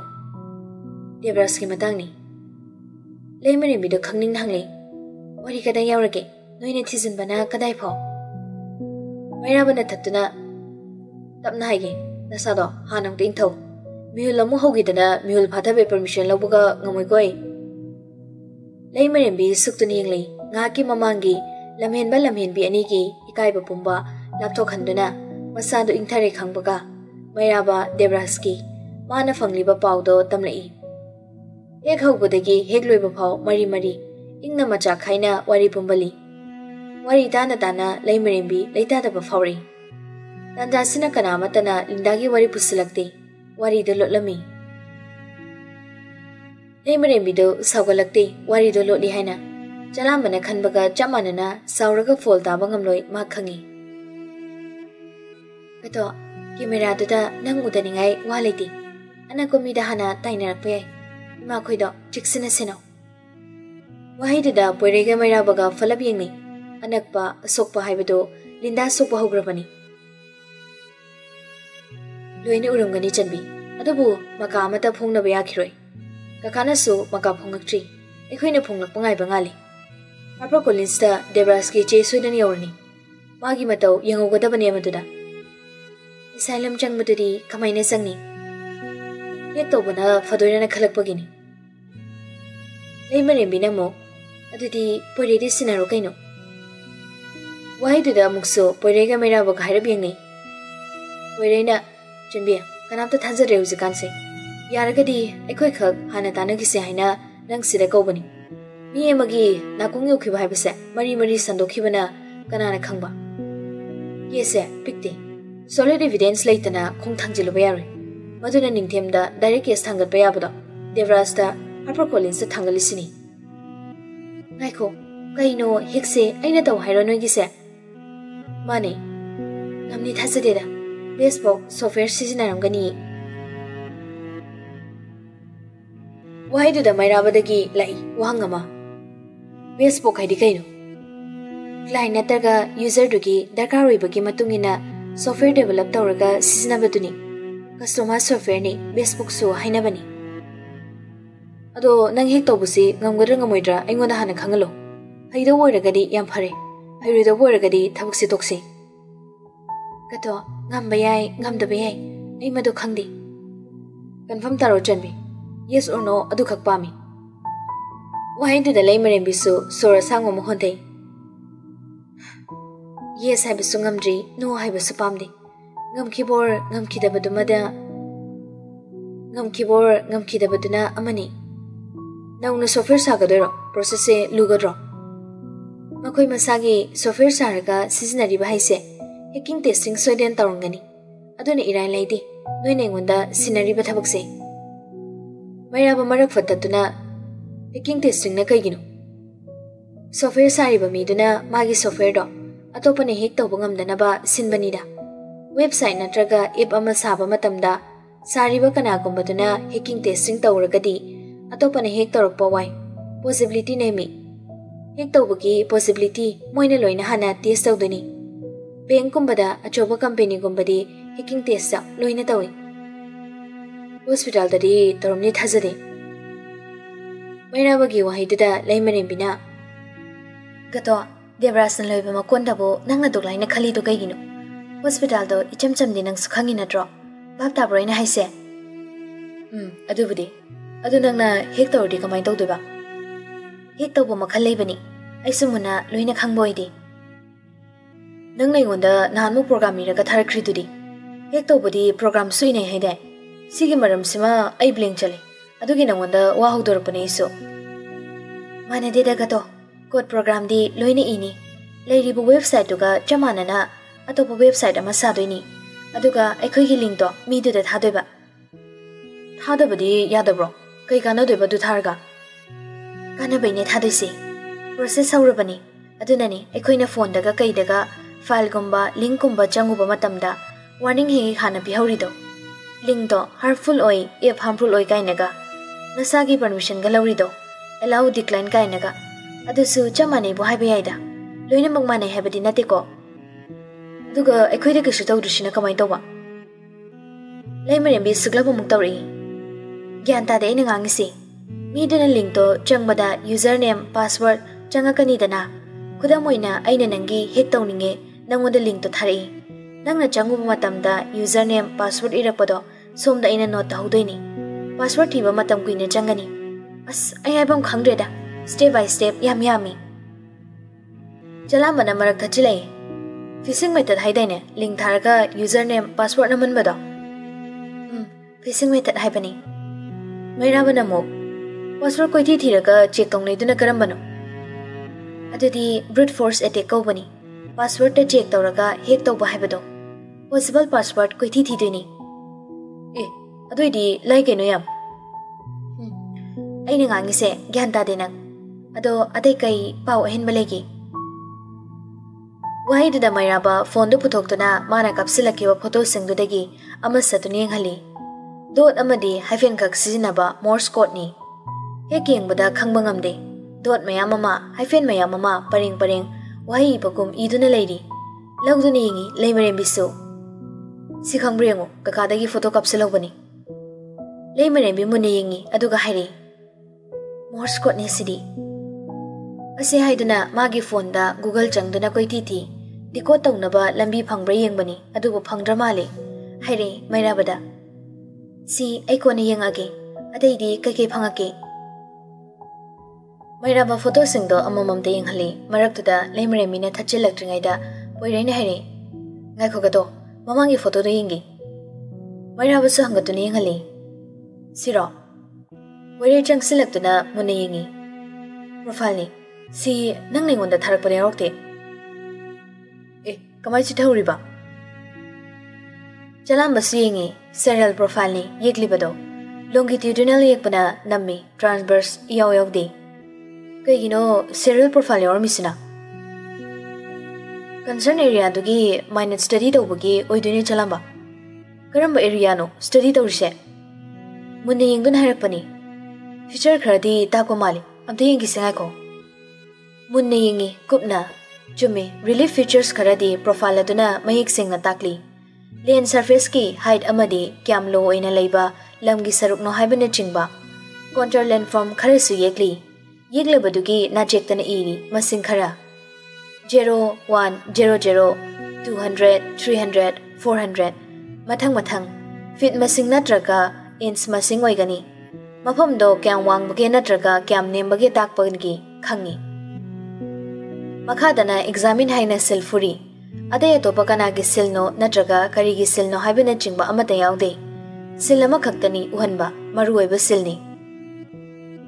ꯗꯦꯕ꯭ꯔꯥꯁꯀꯤ ꯃꯇꯥꯡꯅꯤ ꯂꯩ ꯃꯔꯦꯝꯕꯤꯗꯣ ꯈꯪꯅꯤꯡꯅ ꯍꯪꯂꯛꯏ ꯋꯥꯔꯤ ꯀꯗꯥꯏ ꯌꯥꯎꯔꯒꯦ ꯅꯣꯏꯅ ꯊꯤꯖꯤꯟꯕꯅ ꯀꯗꯥꯏ ꯐꯥꯎ ꯃꯩꯔꯥꯕꯅ ꯊꯠꯇꯨꯅ ꯇꯞꯅ ꯍꯥꯏꯒꯦ ꯅꯁꯥꯗꯣ ꯍꯥꯟꯅ ꯑꯃꯨꯛꯇ ꯏꯪꯊꯧ ꯃꯤꯍꯨꯜ ꯑꯃꯨꯛ ꯍꯧꯈꯤꯗꯅ ꯃꯤꯍꯨꯜ ꯐꯥꯊꯕꯩ ꯄꯔꯃꯤꯁꯟ ꯂꯧꯕꯒ ꯉꯝꯃꯣꯏꯀꯣ ꯑꯩ ꯂꯩ ꯃꯔꯦꯝꯕꯤ ꯁꯨꯛꯇꯨꯅ ꯌꯦꯡꯂꯩ ꯉꯥꯏꯍꯥꯛꯀꯤ ꯃꯃꯥꯡꯒꯤ ꯂꯝꯍꯦꯟꯕ ꯂꯝꯍꯦꯟꯕꯤ ꯑꯅꯤꯒꯤ ꯏꯀꯥꯏꯕ ꯄꯨꯝꯕ ꯂꯥꯞꯊꯣꯛꯍꯟꯗꯨꯅ ꯃꯁꯥꯗꯨ ꯏꯪꯊꯔꯦ ꯈꯪꯕꯒ ꯃꯩꯔꯥꯕ ꯗꯦꯕ꯭ꯔꯥꯁꯀꯤ ꯃꯥꯅ ꯐꯪꯂꯤꯕ ꯄꯥꯎꯗꯣ ꯇꯝꯂꯛꯏ ꯍꯦꯛ ꯍꯧꯕꯗꯒꯤ ꯍꯦꯛ ꯂꯣꯏꯕ ꯐꯥꯎ ꯃꯔꯤ ꯃꯔꯤ ꯏꯪꯅ ꯃꯆꯥ ꯈꯥꯏꯅ ꯋꯥꯔꯤ ꯄꯨꯝꯕꯂꯤ ꯋꯥꯔꯤ ꯇꯥꯅ ꯇꯥꯅ ꯂꯩ ꯃꯔꯦꯝꯕꯤ ꯂꯩꯇꯥꯗꯕ ꯐꯥꯎꯔꯤ ꯇꯥꯟꯖꯥꯁꯤꯅ ꯀꯅꯥ ꯑꯃꯠꯇꯅ ꯂꯤꯟꯗꯥꯒꯤ ꯋꯥꯔꯤ ꯄꯨꯁꯤꯜꯂꯛꯇꯦ ꯋꯥꯔꯤꯗ ꯂꯣꯠꯂꯝꯃꯤ ꯂꯩ ꯃꯔꯦꯝꯕꯤꯗꯨ ꯁꯥꯎꯒꯠꯂꯛꯇꯦ ꯋꯥꯔꯤꯗꯣ ꯂꯣꯠꯂꯤ ꯍꯥꯏꯅ ꯆꯂꯥꯝꯕꯅ ꯈꯟꯕꯒ ꯆꯞ ꯃꯥꯟꯅꯅ ꯁꯥꯎꯔꯒ ꯐꯣꯜ ꯇꯥꯕ ꯉꯝꯂꯣꯏ ꯃꯥ ꯈꯪꯉꯤ ꯑꯗꯣ ꯀꯦꯃꯦꯔꯥꯗꯨꯗ ꯅꯪ ꯎꯗꯅꯤꯡꯉꯥꯏ ꯋꯥ ꯂꯩꯇꯦ ꯑꯅꯛꯄ ꯃꯤꯗ ꯍꯥꯟꯅ ꯇꯥꯏꯅꯔꯛꯄ ꯌꯥꯏ ꯏꯃꯥꯈꯣꯏꯗꯣ ꯆꯦꯛꯁꯤꯟꯅ ꯁꯦꯟꯅꯧ ꯋꯥꯍꯩꯗꯨꯗ ꯄꯣꯏꯔꯩꯒ ꯃꯩꯔꯥꯕꯒ ꯐꯂꯞ ꯌꯦꯡꯅꯩ ꯑꯅꯛꯄ ꯑꯁꯣꯛꯄ ꯍꯥꯏꯕꯗꯨ ꯂꯤꯟꯗꯥ ꯁꯣꯛꯄ ꯍꯧꯈ꯭ꯔꯕꯅꯤ ꯂꯣꯏꯅ ꯎꯔꯝꯒꯅꯤ ꯆꯟꯕꯤ ꯑꯗꯨꯕꯨ ꯃꯀꯥ ꯑꯃꯠꯇ ꯐꯣꯡꯅꯕ ꯌꯥꯈꯤꯔꯣꯏ ꯀꯀꯥꯅꯁꯨ ꯃꯀꯥ ꯐꯣꯡꯉꯛꯇ꯭ꯔꯤ ꯑꯩꯈꯣꯏꯅ ꯐꯣꯡꯂꯛꯄ ꯉꯥꯏꯕ ꯉꯥꯜꯂꯤ ꯍꯥꯔꯄꯔ ꯀꯣꯂꯤꯟꯁꯇ ꯗꯦꯕ꯭ꯔꯥꯁꯀꯤ ꯆꯦ ꯁꯣꯏꯗꯅ ꯌꯧꯔꯅꯤ ꯃꯥꯒꯤ ꯃꯇꯧ ꯌꯦꯡꯍꯧꯒꯗꯕꯅꯦ ꯃꯗꯨꯗ ꯑꯦꯁꯥꯏꯂꯝ ꯆꯪꯕꯗꯨꯗꯤ ꯀꯃꯥꯏꯅ ꯆꯪꯅꯤ ꯍꯦꯛ ꯇꯧꯕꯅ ꯐꯗꯣꯏꯔꯅ ꯈꯜꯂꯛꯄꯒꯤꯅꯤ ꯂꯩ ꯃꯔꯦꯝꯕꯤꯅ ꯑꯃꯨꯛ ꯑꯗꯨꯗꯤ ꯄꯣꯏꯔꯩꯗꯤ ꯁꯤꯟꯅꯔꯣ ꯀꯩꯅꯣ ꯋꯥꯍꯩꯗꯨꯗ ꯑꯃꯨꯛꯁꯨ ꯄꯣꯏꯔꯩꯒ ꯃꯩꯔꯥꯕꯒ ꯍꯥꯏꯔꯞ ꯌꯦꯡꯅꯩ ꯄꯣꯏꯔꯩꯅ ꯆꯟꯕꯤ ꯀꯅꯥꯝꯇ ꯊꯥꯖꯗ꯭ꯔꯦ ꯍꯧꯖꯤꯛꯀꯥꯟꯁꯦ ꯌꯥꯔꯒꯗꯤ ꯑꯩꯈꯣꯏ ꯈꯛ ꯍꯥꯟꯅ ꯇꯥꯟꯅꯈꯤꯁꯦ ꯍꯥꯏꯅ ꯅꯪ ꯁꯤꯗ ꯀꯧꯕꯅꯤ ꯃꯤ ꯑꯃꯒꯤ ꯅꯥꯀꯣꯡ ꯌꯧꯈꯤꯕ ꯍꯥꯏꯕꯁꯦ ꯃꯔꯤ ꯃꯔꯤ ꯁꯟꯗꯣꯛꯈꯤꯕꯅ ꯀꯅꯥꯅ ꯈꯪꯕ ꯀꯦꯁꯁꯦ ꯄꯤꯛꯇꯦ ꯁꯣꯂꯤꯠ ꯏꯚꯤꯗꯦꯟꯁ ꯂꯩꯇꯅ ꯈꯣꯡ ꯊꯥꯡꯖꯤꯜꯂꯨꯕ ꯌꯥꯔꯣꯏ ꯃꯗꯨꯅ ꯅꯤꯡꯊꯦꯝꯗ ꯗꯥꯏꯔꯦꯛ ꯀꯦꯁ ꯊꯥꯡꯒꯠꯄ ꯌꯥꯕꯗꯣ ꯗꯦꯕ꯭ꯔꯥꯖꯇ ꯍꯥꯔꯄꯔ ꯀꯣꯂꯤꯟꯁꯇ ꯊꯥꯡꯒꯠꯂꯤꯁꯤꯅꯤ ꯉꯥꯏꯈꯣ ꯀꯩꯅꯣ ꯍꯦꯛꯁꯦ ꯑꯩꯅ ꯇꯧ ꯍꯥꯏꯔꯣ ꯅꯣꯏꯒꯤꯁꯦ ꯃꯥꯅꯦ ꯉꯝꯅꯤ ꯊꯥꯖꯗꯦꯗ ꯕꯦꯁꯕꯣꯛ ꯁꯣꯐꯋꯦꯌꯔ ꯁꯤꯖꯤꯟꯅꯔꯝꯒꯅꯤ ꯋꯥꯍꯩꯗꯨꯗ ꯃꯩꯔꯥꯕꯗꯒꯤ ꯂꯥꯛꯏ ꯋꯥꯍꯪ ꯑꯃ ꯕꯦꯁꯕꯣꯛ ꯍꯥꯏꯗꯤ ꯀꯩꯅꯣ ꯀ꯭ꯂꯥꯏꯟ ꯅꯠꯇ꯭ꯔꯒ ꯌꯨꯖꯔꯗꯨꯒꯤ ꯗꯔꯀꯥꯔ ꯑꯣꯏꯕꯒꯤ ꯃꯇꯨꯡ ꯏꯟꯅ ꯁꯣꯐꯋꯦꯌꯔ ꯗꯦꯚꯦꯂꯞ ꯇꯧꯔꯒ ꯁꯤꯖꯤꯟꯅꯕꯗꯨꯅꯤ ꯀꯁꯇꯃꯥꯏꯖ ꯁꯣꯐꯋꯦꯌꯔꯅꯤ ꯕꯦꯁꯕꯨꯛꯁꯨ ꯍꯥꯏꯅꯕꯅꯤ ꯑꯗꯣ ꯅꯪ ꯍꯦꯛ ꯇꯧꯕꯁꯤ ꯉꯝꯒꯗ꯭ꯔꯥ ꯉꯝꯃꯣꯏꯗ꯭ꯔꯥ ꯑꯩꯉꯣꯟꯗ ꯍꯥꯟꯅ ꯈꯪꯍꯜꯂꯣ ꯍꯩꯗꯧꯕ ꯑꯣꯏꯔꯒꯗꯤ ꯌꯥꯝ ꯐꯔꯦ ꯍꯩꯔꯣꯏꯗꯧꯕ ꯑꯣꯏꯔꯒꯗꯤ ꯊꯕꯛꯁꯤ ꯇꯣꯛꯁꯤ ꯀꯗꯣ ꯉꯝꯕ ꯌꯥꯏ ꯉꯝꯗꯕ ꯌꯥꯏ ꯑꯩ ꯃꯗꯨ ꯈꯪꯗꯦ ꯀꯟꯐꯥꯔꯝ ꯇꯥꯔꯣ ꯆꯟꯕꯤ ꯌꯦꯁ ꯑꯣꯔ ꯅꯣ ꯑꯗꯨꯈꯛ ꯄꯥꯝꯃꯤ ꯋꯥꯍꯩꯗꯨꯗ ꯂꯩ ꯃꯔꯦꯝꯕꯤꯁꯨ ꯁꯣꯔ ꯑꯁꯥꯡꯕ ꯑꯃ ꯍꯣꯟꯊꯩ ꯌꯦꯁ ꯍꯥꯏꯕꯁꯨ ꯉꯝꯗ꯭ꯔꯤ ꯅꯣ ꯍꯥꯏꯕꯁꯨ ꯄꯥꯝꯗꯦ ꯉꯝꯈꯤꯕꯣꯔ ꯉꯝꯈꯤꯗꯕꯗꯨꯃꯗ ꯉꯝꯈꯤꯕꯣꯔ ꯉꯝꯈꯤꯗꯕꯗꯨꯅ ꯑꯃꯅꯤ ꯅꯧꯅ ꯁꯣꯐꯋꯦꯌꯔ ꯁꯥꯒꯗꯣꯏꯔꯣ ꯄ꯭ꯔꯣꯁꯦꯁꯁꯦ ꯂꯨꯒꯗ꯭ꯔꯣ ꯃꯈꯣꯏ ꯃꯁꯥꯒꯤ ꯁꯣꯐꯋꯦꯌꯔ ꯁꯥꯔꯒ ꯁꯤꯖꯤꯟꯅꯔꯤꯕ ꯍꯥꯏꯁꯦ ꯍꯦꯛꯀꯤꯡ ꯇꯦꯁꯇꯤꯡ ꯁꯣꯏꯗꯅ ꯇꯧꯔꯝꯒꯅꯤ ꯑꯗꯨꯅ ꯏꯔꯥꯏ ꯂꯩꯇꯦ ꯅꯣꯏꯅ ꯑꯩꯉꯣꯟꯗ ꯁꯤꯟꯅꯔꯤꯕ ꯊꯕꯛꯁꯦ ꯃꯩꯔꯥꯕ ꯃꯔꯛ ꯐꯠꯇꯠꯇꯨꯅ ꯍꯦꯛꯀꯤꯡ ꯇꯦꯁꯇꯤꯡꯅ ꯀꯩꯒꯤꯅꯣ ꯁꯣꯐꯋꯦꯌꯔ ꯁꯥꯔꯤꯕ ꯃꯤꯗꯨꯅ ꯃꯥꯒꯤ ꯁꯣꯐꯋꯦꯌꯔꯗꯣ ꯑꯇꯣꯞꯄꯅ ꯍꯦꯛ ꯇꯧꯕ ꯉꯝꯗꯅꯕ ꯁꯤꯟꯕꯅꯤꯗ ꯋꯦꯕꯁꯥꯏꯠ ꯅꯠꯇ꯭ꯔꯒ ꯑꯦꯞ ꯑꯃ ꯁꯥꯕ ꯃꯇꯝꯗ ꯁꯥꯔꯤꯕ ꯀꯅꯥꯒꯨꯝꯕꯗꯨꯅ ꯍꯦꯛꯀꯤꯡ ꯇꯦꯁꯇꯤꯡ ꯇꯧꯔꯒꯗꯤ ꯑꯇꯣꯞꯄꯅ ꯍꯦꯛ ꯇꯧꯔꯛꯄ ꯋꯥꯏ ꯄꯣꯁꯤꯕꯤꯂꯤꯇꯤ ꯅꯦꯝꯃꯤ ꯍꯦꯛ ꯇꯧꯕꯒꯤ ꯄꯣꯁꯤꯕꯤꯂꯤꯇꯤ ꯃꯣꯏꯅ ꯂꯣꯏꯅ ꯍꯥꯟꯅ ꯇꯦꯁ ꯇꯧꯗꯣꯏꯅꯤ ꯕꯦꯡꯀꯨꯝꯕꯗ ꯑꯆꯧꯕ ꯀꯝꯄꯦꯅꯤꯒꯨꯝꯕꯗꯤ ꯍꯦꯛꯀꯤꯡ ꯇꯦꯁꯇ ꯂꯣꯏꯅ ꯇꯧꯏ ꯍꯣꯁꯄꯤꯇꯥꯜꯗꯗꯤ ꯇꯧꯔꯝꯅꯤ ꯊꯥꯖꯗꯦ ꯃꯩꯔꯥꯕꯒꯤ ꯋꯥꯍꯩꯗꯨꯗ ꯂꯩ ꯃꯔꯦꯝꯕꯤꯅ ꯒꯇꯣ ꯗꯦꯕ꯭ꯔꯥꯖꯅ ꯂꯣꯏꯕ ꯃꯀꯣꯟꯗꯕꯨ ꯅꯪꯅ ꯗꯣꯛꯂꯥꯏꯅ ꯈꯜꯂꯤꯗꯣ ꯀꯩꯒꯤꯅꯣ ꯍꯣꯁꯄꯤꯇꯥꯜꯗꯣ ꯏꯆꯝ ꯆꯝꯗꯤ ꯅꯪꯁꯨ ꯈꯪꯉꯤ ꯅꯠꯇ꯭ꯔꯣ ꯚꯥꯞ ꯇꯥꯕ꯭ꯔꯣ ꯑꯩꯅ ꯍꯥꯏꯁꯦ ꯎꯝ ꯑꯗꯨꯕꯨꯗꯤ ꯑꯗꯨ ꯅꯪꯅ ꯍꯦꯛ ꯇꯧꯔꯗꯤ ꯀꯃꯥꯏꯅ ꯇꯧꯗꯣꯏꯕ ꯍꯦꯛ ꯇꯧꯕ ꯃꯈꯜ ꯂꯩꯕꯅꯤ ꯑꯩꯁꯨ ꯃꯨꯟꯅ ꯂꯣꯏꯅ ꯈꯪꯕ ꯑꯣꯏꯗꯦ ꯅꯪꯅ ꯑꯩꯉꯣꯟꯗ ꯅꯍꯥꯟꯃꯨꯛ ꯄ꯭ꯔꯣꯒ꯭ꯔꯥꯝ ꯏꯔꯒ ꯊꯥꯔꯛꯈ꯭ꯔꯤꯗꯨꯗꯤ ꯍꯦꯛ ꯇꯧꯕꯗꯤ ꯄ꯭ꯔꯣꯒ꯭ꯔꯥꯝꯁꯨ ꯏꯅꯩ ꯍꯥꯏꯗꯥꯏ ꯁꯤꯒꯤ ꯃꯔꯝꯁꯤꯃ ꯑꯩ ꯕ꯭ꯂꯦꯡ ꯆꯠꯂꯦ ꯑꯗꯨꯒꯤ ꯅꯪꯉꯣꯟꯗ ꯋꯥ ꯍꯧꯗꯣꯔꯛꯄꯅꯦ ꯑꯩꯁꯨ ꯃꯥꯟꯅꯗꯦꯗ ꯒꯇꯣ ꯀꯣꯗ ꯄ꯭ꯔꯣꯒ꯭ꯔꯥꯝꯗꯤ ꯂꯣꯏꯅ ꯏꯅꯤ ꯂꯩꯔꯤꯕ ꯋꯦꯕꯁꯥꯏꯠꯇꯨꯒ ꯆꯞ ꯃꯥꯟꯅꯅ ꯑꯇꯣꯞꯄ ꯋꯦꯕꯁꯥꯏꯠ ꯑꯃ ꯁꯥꯗꯣꯏꯅꯤ ꯑꯗꯨꯒ ꯑꯩꯈꯣꯏꯒꯤ ꯂꯤꯡꯛꯇꯣ ꯃꯤꯗꯨꯗ ꯊꯥꯗꯣꯏꯕ ꯊꯥꯗꯕꯗꯤ ꯌꯥꯗꯕ꯭ꯔꯣ ꯀꯩ ꯀꯥꯟꯅꯗꯣꯏꯕ ꯑꯗꯨ ꯊꯥꯔꯒ ꯀꯥꯟꯅꯕꯩꯅꯦ ꯊꯥꯗꯣꯏꯁꯦ ꯄ꯭ꯔꯣꯁꯦꯁ ꯍꯧꯔꯕꯅꯤ ꯑꯗꯨꯅꯅꯤ ꯑꯩꯈꯣꯏꯅ ꯐꯣꯟꯗꯒ ꯀꯩꯗꯒ ꯐꯥꯏꯜꯒꯨꯝꯕ ꯂꯤꯡꯛꯀꯨꯝꯕ ꯆꯪꯉꯨꯕ ꯃꯇꯝꯗ ꯋꯥꯔꯅꯤꯡ ꯍꯦꯛ ꯍꯦꯛ ꯍꯥꯟꯅ ꯄꯤꯍꯧꯔꯤꯗꯣ ꯂꯤꯡꯛꯇꯣ ꯍꯥꯔꯝꯐꯨꯜ ꯑꯣꯏ ꯑꯦꯞ ꯍꯥꯔꯝꯐꯨꯜ ꯑꯣꯏ ꯀꯥꯏꯅꯒ ꯅꯁꯥꯒꯤ ꯄꯔꯃꯤꯁꯟꯒ ꯂꯧꯔꯤꯗꯣ ꯑꯦꯂꯥꯎ ꯗꯤꯀ꯭ꯂꯥꯏꯟ ꯀꯥꯏꯅꯒ ꯑꯗꯨꯁꯨ ꯆꯞ ꯃꯥꯟꯅꯩꯕꯨ ꯍꯥꯏꯕ ꯌꯥꯏꯗ ꯂꯣꯏꯅꯃꯛ ꯃꯥꯟꯅꯩ ꯍꯥꯏꯕꯗꯤ ꯅꯠꯇꯦꯀꯣ ꯑꯗꯨꯒ ꯑꯩꯈꯣꯏꯗ ꯀꯩꯁꯨ ꯇꯧꯗ꯭ꯔꯤꯁꯤꯅ ꯀꯃꯥꯏꯅ ꯇꯧꯕ ꯂꯩꯃꯔꯦꯝꯕꯤ ꯁꯨꯛꯂꯞ ꯑꯃꯨꯛ ꯇꯧꯔꯛꯏ ꯒ꯭ꯌꯥꯟ ꯇꯥꯗꯦ ꯑꯩꯅ ꯉꯥꯡꯉꯤꯁꯤ ꯃꯤꯗꯨꯅ ꯂꯤꯡꯛ ꯇꯣ ꯆꯪꯕꯗ ꯌꯨꯖꯔꯅꯦꯝ ꯄꯥꯁꯋꯥꯔꯗ ꯆꯪꯉꯛꯀꯅꯤꯗꯅ ꯈꯨꯗꯝ ꯑꯣꯏꯅ ꯑꯩꯅ ꯅꯪꯒꯤ ꯍꯤꯠ ꯇꯧꯅꯤꯡꯉꯦ ꯅꯪꯉꯣꯟꯗ ꯂꯤꯡꯛ ꯇꯣ ꯊꯥꯔꯛꯏ ꯅꯪꯅ ꯆꯪꯉꯨꯕ ꯃꯇꯝꯗ ꯌꯨꯖꯔꯅꯦꯝ ꯄꯥꯁꯋꯥꯔꯗ ꯏꯔꯛꯄꯗꯣ ꯁꯣꯝꯗ ꯑꯩꯅ ꯅꯣꯠ ꯇꯧꯍꯧꯗꯣꯏꯅꯤ ꯄꯥꯁꯋꯥꯔꯗ ꯊꯤꯕ ꯃꯇꯝ ꯀꯨꯏꯅ ꯆꯪꯒꯅꯤ ꯑꯁ ꯑꯩ ꯍꯥꯏꯐꯝ ꯈꯪꯗ꯭ꯔꯦꯗ ꯁ꯭ꯇꯦꯞ ꯕꯥꯏ ꯁ꯭ꯇꯦꯞ ꯌꯥꯝ ꯌꯥꯝꯃꯤ ꯆꯂꯥꯝꯕꯅ ꯃꯔꯛ ꯊꯠꯆꯤꯜꯂꯛꯏ ꯐꯤꯁꯤꯡ ꯃꯦꯊꯠ ꯍꯥꯏꯗꯥꯏꯅꯦ ꯂꯤꯡꯛ ꯊꯥꯔꯒ ꯌꯨꯖꯔꯅꯦꯝ ꯄꯥꯁꯋꯥꯔꯗ ꯅꯝꯍꯟꯕꯗꯣ ꯎꯝ ꯐꯤꯁꯤꯡ ꯃꯦꯊꯠ ꯍꯥꯏꯕꯅꯤ ꯃꯩꯔꯥꯕꯅ ꯑꯃꯨꯛ ꯋꯥꯁꯔ ꯀꯣꯏꯊꯤ ꯊꯤꯔꯒ ꯆꯦꯛ ꯇꯧꯅꯩꯗꯨꯅ ꯀꯔꯝꯕꯅꯣ ꯑꯗꯨꯗꯤ ꯕ꯭ꯔꯨꯠ ꯐꯣꯔꯁ ꯑꯦꯇꯦꯛ ꯀꯧꯕꯅꯤ ꯄꯥꯁꯋꯔꯗꯇ ꯆꯦꯛ ꯇꯧꯔꯒ ꯍꯦꯛ ꯇꯧꯕ ꯍꯥꯏꯕꯗꯣ ꯄꯣꯁꯤꯕꯜ ꯄꯥꯁꯋꯔꯗ ꯀꯣꯏꯊꯤ ꯊꯤꯗꯣꯏꯅꯤ ꯑꯦ ꯑꯗꯨꯏꯗꯤ ꯂꯥꯏ ꯀꯩꯅꯣ ꯌꯥꯝ ꯑꯩꯅ ꯉꯥꯡꯉꯤꯁꯦ ꯒ꯭ꯌꯥꯟ ꯇꯥꯗꯦ ꯅꯪ ꯑꯗꯣ ꯑꯇꯩ ꯀꯩ ꯄꯥꯎ ꯑꯍꯦꯟꯕ ꯂꯩꯒꯦ ꯋꯥꯍꯩꯗꯨꯗ ꯃꯩꯔꯥꯕ ꯐꯣꯟꯗꯨ ꯄꯨꯊꯣꯛꯇꯨꯅ ꯃꯥꯅ ꯀꯥꯞꯁꯤꯜꯂꯛꯈꯤꯕ ꯐꯣꯇꯣꯁꯤꯡꯗꯨꯗꯒꯤ ꯑꯃ ꯁꯠꯇꯨꯅ ꯌꯦꯡꯍꯜꯂꯤ ꯗꯣꯠ ꯑꯃꯗꯤ ꯍꯥꯏꯐꯦꯟꯈꯛ ꯁꯤꯖꯤꯟꯅꯕ ꯃꯣꯔꯁ ꯀꯣꯗꯅꯤ Heking bada khang bangam de. Dot maya mama, hyphen maya mama, paring paring, wahi ipakum iduna lady. Lagdu ni yingi, lay marem bisu. Si khang cả kakada cái photo kapsa lobani. Lay marem bi muni yingi, xí đi, Morse code ni sidi. na, haiduna cái phone đã, Google chẳng changduna koi ti thi. Decode tawnaba lambi phangbra yengbani, aduga phangdra male. Hairi, maira bada. Si aikone yengage. cái di kake phangake. ꯃꯩꯔꯥꯕ ꯐꯣꯇꯣꯁꯤꯡꯗꯣ ꯑꯃꯃꯝꯇ ꯌꯦꯡꯍꯜꯂꯤ ꯃꯔꯛꯇꯨꯗ ꯂꯩꯃꯔꯦꯝꯕꯤꯅ ꯊꯠꯆꯤꯜꯂꯛꯇ꯭ꯔꯤꯉꯩꯗ ꯄꯣꯏꯔꯩꯅ ꯍꯥꯏꯔꯦ ꯉꯥꯏꯈꯣꯒꯗꯣ ꯃꯃꯥꯡꯒꯤ ꯐꯣꯇꯣꯗꯣ ꯌꯦꯡꯒꯦ ꯃꯩꯔꯥꯕꯁꯨ ꯍꯪꯒꯠꯇꯨꯅ ꯌꯦꯡꯍꯜꯂꯤ ꯁꯤꯔꯣ ꯄꯣꯏꯔꯩ ꯆꯪꯁꯤꯜꯂꯛꯇꯨꯅ ꯃꯨꯟꯅ ꯌꯦꯡꯉꯤ ꯄ꯭ꯔꯣꯐꯥꯏꯜꯅꯤ ꯁꯤ ꯅꯪꯅ ꯑꯩꯉꯣꯟꯗ ꯊꯥꯔꯛꯄꯗ ꯌꯥꯎꯔꯛꯇꯦ ꯑꯦ ꯀꯃꯥꯏ ꯆꯤꯊꯍꯧꯔꯤꯕ ꯆꯂꯥꯝꯕꯁꯨ ꯌꯦꯡꯉꯤ ꯁꯦꯔꯤꯌꯜ ꯄ꯭ꯔꯣꯐꯥꯏꯜꯅꯤ ꯌꯦꯛꯂꯤꯕꯗꯣ ꯂꯣꯡꯒꯤꯇ꯭ꯌꯨꯗꯤꯅꯦꯜ ꯌꯦꯛꯄꯅ ꯅꯝꯃꯤ ꯇ꯭ꯔꯥꯟꯁꯚꯔꯁ ꯏꯌꯥꯎ ꯌꯥꯎꯗꯦ ꯀꯩꯒꯤꯅꯣ ꯁꯦꯔꯤꯌꯜ ꯄ꯭ꯔꯣꯐꯥꯏꯜ ꯌꯥꯎꯔꯝꯃꯤꯁꯤꯅ ꯀꯟꯁꯔꯟ ꯑꯦꯔꯤꯌꯥꯗꯨꯒꯤ ꯃꯥꯏꯅꯠ ꯁ꯭ꯇꯗꯤ ꯇꯧꯕꯒꯤ ꯑꯣꯏꯗꯣꯏꯅꯦ ꯆꯂꯥꯝꯕ ꯀꯔꯝꯕ ꯑꯦꯔꯤꯌꯥꯅꯣ ꯁ꯭ꯇꯗꯤ ꯇꯧꯔꯤꯁꯦ ꯃꯨꯟꯅ ꯌꯦꯡꯗꯨꯅ ꯍꯥꯏꯔꯛꯄꯅꯤ ꯐꯤꯆꯔ ꯈꯔꯗꯤ ꯇꯥꯛꯄ ꯃꯥꯜꯂꯤ ꯑꯝꯇ ꯌꯦꯡꯈꯤꯁꯦ ꯉꯥꯏꯈꯣ ꯃꯨꯟꯅ ꯌꯦꯡꯉꯤ ꯀꯨꯞꯅ ꯆꯨꯝꯃꯤ ꯔꯤꯂꯤꯐ ꯐꯤꯆꯔꯁ ꯈꯔꯗꯤ ꯄ꯭ꯔꯣꯐꯥꯏꯜ ꯑꯗꯨꯅ ꯃꯌꯦꯛ ꯁꯦꯡꯅ ꯇꯥꯛꯂꯤ ꯂꯦꯟ ꯁꯔꯐꯦꯁꯀꯤ ꯍꯥꯏꯠ ꯑꯃꯗꯤ ꯀꯌꯥꯝ ꯂꯣ ꯑꯣꯏꯅ ꯂꯩꯕ ꯂꯝꯒꯤ ꯁꯔꯨꯛꯅꯣ ꯍꯥꯏꯕꯅꯆꯤꯡꯕ ꯀꯣꯟꯇꯔ ꯂꯦꯟꯐꯣꯔꯝ ꯈꯔꯁꯨ ꯌꯦꯛꯂꯤ ꯌꯦꯛꯂꯕꯗꯨꯒꯤ ꯅꯥꯆꯦꯛꯇꯅ ꯏꯔꯤ ꯃꯁꯤꯡ ꯈꯔ zero one zero zero two hundred three hundred four hundred ꯃꯊꯪ ꯃꯊꯪ ꯐꯤꯠ ꯃꯁꯤꯡ ꯅꯠꯇ꯭ꯔꯒ ꯏꯟꯁ ꯃꯁꯤꯡ ꯑꯣꯏꯒꯅꯤ ꯃꯐꯝꯗꯣ ꯀꯌꯥꯝ ꯋꯥꯡꯕꯒꯦ ꯅꯠꯇ꯭ꯔꯒ ꯀꯌꯥꯝ ꯅꯦꯝꯕꯒꯦ ꯇꯥꯛꯄꯒꯤ ꯈꯪꯉꯤ ꯃꯈꯥꯗꯅ ꯑꯦꯛꯖꯥꯃꯤꯟ ꯍꯥꯏꯅ ꯁꯤꯜ ꯐꯨꯔꯤ ꯑꯇꯩ ꯑꯇꯣꯞꯄ ꯀꯅꯥꯒꯤ ꯁꯤꯜꯅꯣ ꯅꯠꯇ꯭ꯔꯒ ꯀꯔꯤꯒꯤ ꯁꯤꯜꯅꯣ ꯍꯥꯏꯕꯅꯆꯤꯡꯕ ꯑꯃꯠꯇ ꯌꯥꯎꯗꯦ ꯁꯤꯜ ꯑꯃꯈꯛꯇꯅꯤ ꯎꯍꯟꯕ ꯃꯔꯨꯑꯣꯏꯕ ꯁꯤꯜꯅꯤ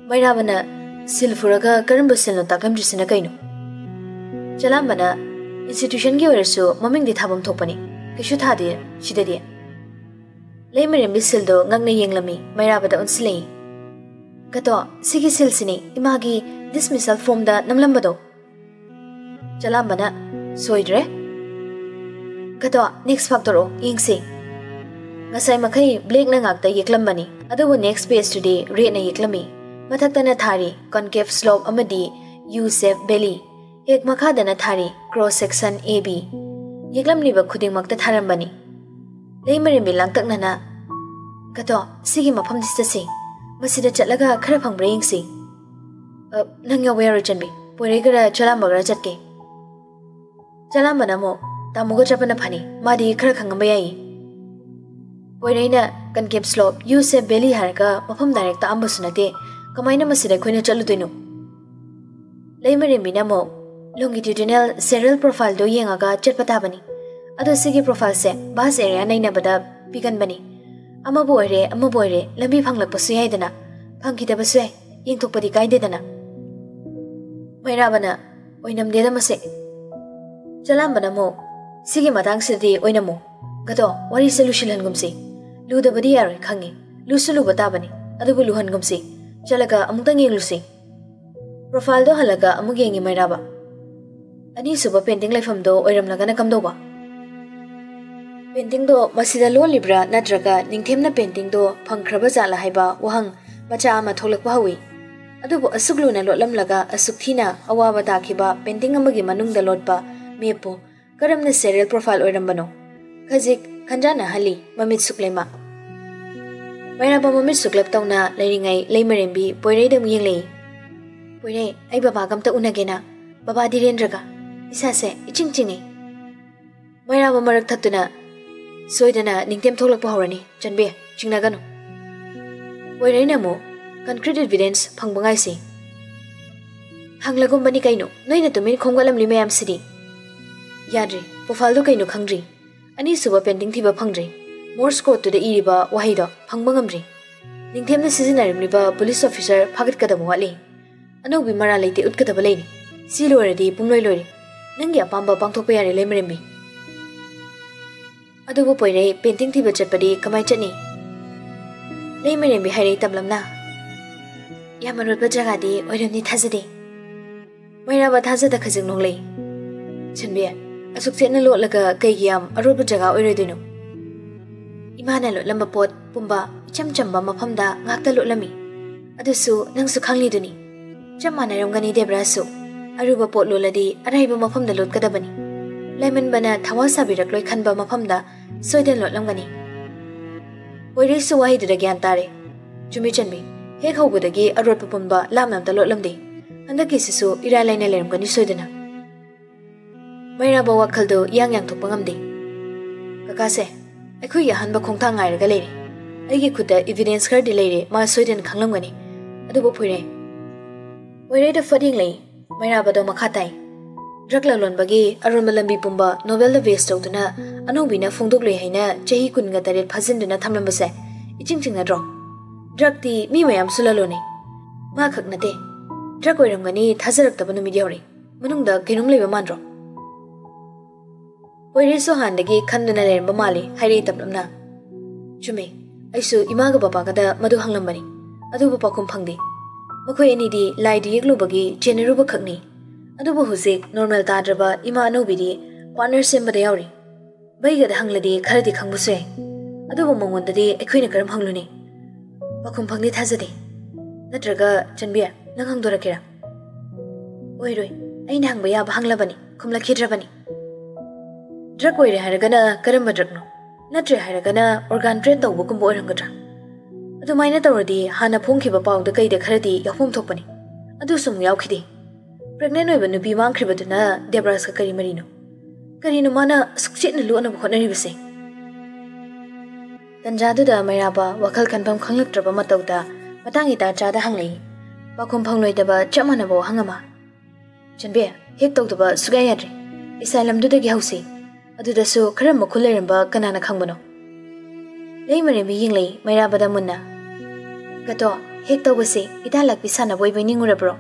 ꯃꯩꯔꯥꯕꯅ sil furaga karim basil no takam jisina kaino chalam bana institution ge orso maming de thabam thopani kishu tha de chide de le mere misil do ngangne yenglami maira bada unsle kato sigi sil sini imagi this missile form da namlam bado chalam bana soidre. Kato next factor o yingse. Ngasai makai black na ngak ta yeklam bani adu next page today rate na yeklami. ꯃꯊꯛꯇꯅ ꯊꯥꯔꯤ ꯀꯟꯀꯦꯞ ꯁ꯭ꯂꯣꯞ ꯑꯃꯗꯤ ꯌꯨ ꯁꯦꯞ ꯕꯦꯂꯤ ꯍꯦꯛ ꯃꯈꯥꯗꯅ ꯊꯥꯔꯤ cross section A B ꯌꯦꯛꯂꯝꯂꯤꯕ ꯈꯨꯗꯤꯡꯃꯛꯇ ꯊꯥꯔꯝꯕꯅꯤ ꯂꯩꯃꯔꯦꯝꯕꯤ ꯂꯥꯡꯇꯛꯅꯅ ꯒꯇꯣ ꯁꯤꯒꯤ ꯃꯐꯝꯗꯤ ꯆꯠꯁꯤ ꯃꯁꯤꯗ ꯆꯠꯂꯒ ꯈꯔ ꯐꯪꯕ꯭ꯔꯥ ꯌꯦꯡꯁꯤ ꯅꯪ ꯌꯥꯎꯕ ꯌꯥꯔꯣꯏ ꯆꯟꯕꯤ ꯄꯣꯏꯔꯩ ꯈꯔ ꯆꯂꯥꯝꯕꯒꯔ ꯆꯠꯀꯦ ꯆꯂꯥꯝꯕꯅ ꯑꯃꯨꯛ ꯇꯥꯃꯣꯒ ꯆꯠꯄꯅ ꯐꯅꯤ ꯃꯥꯗꯤ ꯈꯔ ꯈꯪꯉꯝꯕ ꯌꯥꯏꯌꯦ ꯄꯣꯏꯔꯩꯅ ꯀꯟꯀꯦꯞ ꯁ꯭ꯂꯣꯞ ꯌꯨ ꯁꯦꯞ ꯕꯦꯂꯤ ꯍꯥꯏꯔꯒ ꯃꯐꯝ ꯗꯥꯏꯔꯦꯛ ꯇꯥꯛꯑꯝꯕꯁꯨ ꯅꯠꯇꯦ ಕಮಾಯ್ನ ಮಸಿದ ಖೋಯ್ನ ಚಲುತೋಯ್ನು ಲೈಮರಿಮಿನ ಮೋ ಲೊಂಗಿಟ್ಯೂಡಿನಲ್ ಸೆರಲ್ ಪ್ರೊಫೈಲ್ ದೋ ಯಂಗಾಗ ಚಟ್ಪ ತಾಬನಿ ಅದು ಸಿಗಿ ಪ್ರೊಫೈಲ್ ಸೆ ಬಾಸ್ ಏರಿಯಾ ನೈನಬದ ಪಿಗನ್ ಬನಿ ಅಮಬು ಒಯ್ರೆ ಅಮಬು ಒಯ್ರೆ ಲಂಬಿ ಫಂಗ್ಲಕ್ಪಸು ಯಾಯ್ದನ ಫಂಗಿದಬಸು ಯಾಯ್ ಯಂಗ್ತೋಕ್ಪದಿ ಕಾಯ್ದೆದನ ಮೈರಾಬನ ಒಯ್ನಮ್ದೇದ ಮಸೆ ಚಲಾಂಬನ ಮೋ ಸಿಗಿ ಮತಾಂಗ್ಸದಿ ಒಯ್ನಮೋ ಗದೋ ವರಿ ಸೆಲುಶಿಲ್ ಹನ್ಗುಮ್ಸಿ ಲೂದಬದಿ ಯಾರೊಯ್ ಖಂಗಿ ಲೂಸು ಲೂಬ ತಾಬನಿ ಅದುಬು ಲೂಹನ್ಗುಮ್ಸಿ chalaga amukta ngeng lusi. Profile do halaga amuk yengi mai raba. Ani suba painting laifam do oiram laga na kam do ba painting do masida lo libra natraga ningthemna painting do phangkhraba jala haiba wahang macha ama tholakwa hawi adubu asuglu na lotlam laga asuk thina awawa da khiba painting amagi manung da lotpa mepo. Karamna serial profile oirambano khajik khanjana hali, mamit suklema. Vậy là bà mẹ sụp lập tông na lấy ngay lấy mà đem bị bồi đấy đâm nghiêng lấy. Bồi đấy, ai bà bà cầm tay una gena, bà bà đi lên rồi cả. Isa sẽ, chinh chinh ấy. Vậy là bà mẹ thật tu na, soi đó na ninh tiêm thuốc lắc bao rồi nè, chân bia, chừng na gano. Bồi đấy nè mồ, concrete evidence phăng bằng ai xí. Hang lagom bani kaino, nói nè tụi mình không có làm lime am xí đi. Yadri, profile đó kaino khăng ri, anh ấy suba painting thì bà phăng ri morse code to the iriba wahi do phangbangamri ningthem na seasonarim liba police officer phagat kadam wali anau bi mara leite utkadaba leini si loradi pungloi lori nangi apamba pangthokpa yare lemremi adubu poire painting thiba chatpadi kamai chani imana lo lamba pot, pumba, cham cham ba mapham da ngakta lo lami adu su nang su khangli duni cham mana ram gani debra su. Aruba pot lo ladi arai ba mapham da lot kada bani lemon bana thawa sabi rak loi khan ba mapham da soiden lo lam gani oire su wai da gyan tare chumi chan bi he khau gu da gi arot pumba lam nam da lo lam de anda ki su ira lai na lam gani soidena mayra ba wakhal do yang yang thupangam de kakase ꯑꯩꯈꯣꯏꯒꯤ ꯑꯍꯥꯟꯕ ꯈꯣꯡꯊꯥꯡ ꯉꯥꯏꯔꯒ ꯂꯩꯔꯦ ꯑꯩꯒꯤ ꯈꯨꯠꯇ ꯏꯚꯤꯗꯦꯟꯁ ꯈꯔꯗꯤ ꯂꯩꯔꯦ ꯃꯥ ꯁꯣꯏꯗꯅ ꯈꯪꯂꯝꯒꯅꯤ ꯑꯗꯨꯕꯨ ꯐꯣꯏꯔꯦ ꯋꯥꯏꯔꯩꯗ ꯐꯠꯌꯦꯡ ꯂꯩ ꯃꯩꯔꯥꯕꯗꯣ ꯃꯈꯥ ꯇꯥꯏ ꯗ꯭ꯔꯛ ꯂꯂꯣꯟꯕꯒꯤ ꯑꯔꯣꯟꯕ ꯂꯝꯕꯤ ꯄꯨꯝꯕ ꯅꯣꯕꯦꯜꯗ ꯕꯦꯁ ꯇꯧꯗꯨꯅ ꯑꯅꯧꯕꯤꯅ ꯐꯣꯡꯗꯣꯛꯂꯦ ꯍꯥꯏꯅ ꯆꯍꯤ ꯀꯨꯟꯒ ꯇꯔꯦꯠ ꯐꯥꯖꯤꯟꯗꯨꯅ ꯊꯝꯂꯝꯕꯁꯦ ꯏꯆꯤꯡ ꯆꯤꯡꯅꯗ꯭ꯔꯣ oiriso handagi khandana len ba mali hairi taplamna chume aisu imaga baba kada madu hanglambani. Adu baba kum phangdi makhoi ani di lai di yeglo bagi generu ba khakni. Adu bu husik normal ta draba ima anu bi di partner sem ba da yauri. Bai ga hangladi khara di khangbu se adu bu mongon da di ekhoi na karam hangluni. Ba kum phangdi thajadi natraga chanbiya nang hangdora kira oi roi ain hangba ya ba hanglabani, khumla khidrabani drug ꯑꯣꯏꯔꯦ ꯍꯥꯏꯔꯒꯅ ꯀꯔꯝꯕ ꯗ꯭ꯔꯒꯅꯣ ꯅꯠꯇ꯭ꯔꯦ ꯍꯥꯏꯔꯒꯅ organ treat ꯇꯧꯕꯒꯨꯝꯕ ꯑꯣꯏꯔꯝꯒꯗ꯭ꯔꯥ ꯑꯗꯨꯃꯥꯏꯅ ꯇꯧꯔꯗꯤ ꯍꯥꯟꯅ ꯐꯣꯡꯈꯤꯕ ꯄꯥꯎꯗ ꯀꯩꯗ ꯈꯔꯗꯤ ꯌꯥꯎꯐꯝ ꯊꯣꯛꯄꯅꯤ ꯑꯗꯨꯁꯨ ꯑꯃꯨꯛ ꯌꯥꯎꯈꯤꯗꯦ ꯄ꯭ꯔꯦꯒꯅꯦꯟ ꯑꯣꯏꯕ ꯅꯨꯄꯤ ꯃꯥꯡꯈ꯭ꯔꯤꯕꯗꯨꯅ ꯗꯦꯕ꯭ꯔꯥꯁꯀ ꯀꯔꯤ ꯃꯔꯤꯅꯣ ꯀꯔꯤꯅꯣ ꯃꯥꯅ ꯑꯁꯨꯛ ꯆꯦꯠꯅ ꯂꯣꯠꯅꯕ ꯍꯣꯠꯅꯔꯤꯕꯁꯦ ꯇꯟꯖꯥꯗꯨꯗ ꯃꯩꯔꯥꯕ ꯋꯥꯈꯜ ꯈꯟꯐꯝ ꯈꯪꯂꯛꯇ꯭ꯔꯕ ꯃꯇꯧꯗ ꯃꯇꯥꯡꯒꯤ ꯇꯥꯟꯖꯥꯗ ꯍꯪꯂꯛꯏ ꯄꯥꯎꯈꯨꯝ ꯐꯪꯂꯣꯏꯗꯕ ꯆꯞ ꯃꯥꯟꯅꯕ ꯋꯥꯍꯪ ꯑꯃ ꯆꯟꯕꯤ ꯍꯦꯛ ꯇꯧꯗꯕ ꯁꯨꯛꯌꯥ ꯌꯥꯗ꯭ꯔꯦ ꯏꯁꯥ ꯂꯝꯗꯨꯗꯒꯤ ꯍꯧꯁꯤ ꯑꯗꯨꯗꯁꯨ ꯈꯔ ꯃꯈꯨꯜ ꯂꯩꯔꯝꯕ ꯀꯅꯥꯅ ꯈꯪꯕꯅꯣ ꯂꯩ ꯃꯔꯦꯝꯕꯤ ꯌꯦꯡꯂꯛꯏ ꯃꯩꯔꯥꯕꯗ ꯃꯨꯟꯅ ꯒꯇꯣ ꯍꯦꯛ ꯇꯧꯕꯁꯤ ꯏꯇꯥ ꯂꯥꯛꯄꯤ ꯁꯥꯟꯅꯕ ꯑꯣꯏꯕꯩ ꯅꯤꯡꯉꯨꯔꯕ꯭ꯔꯣ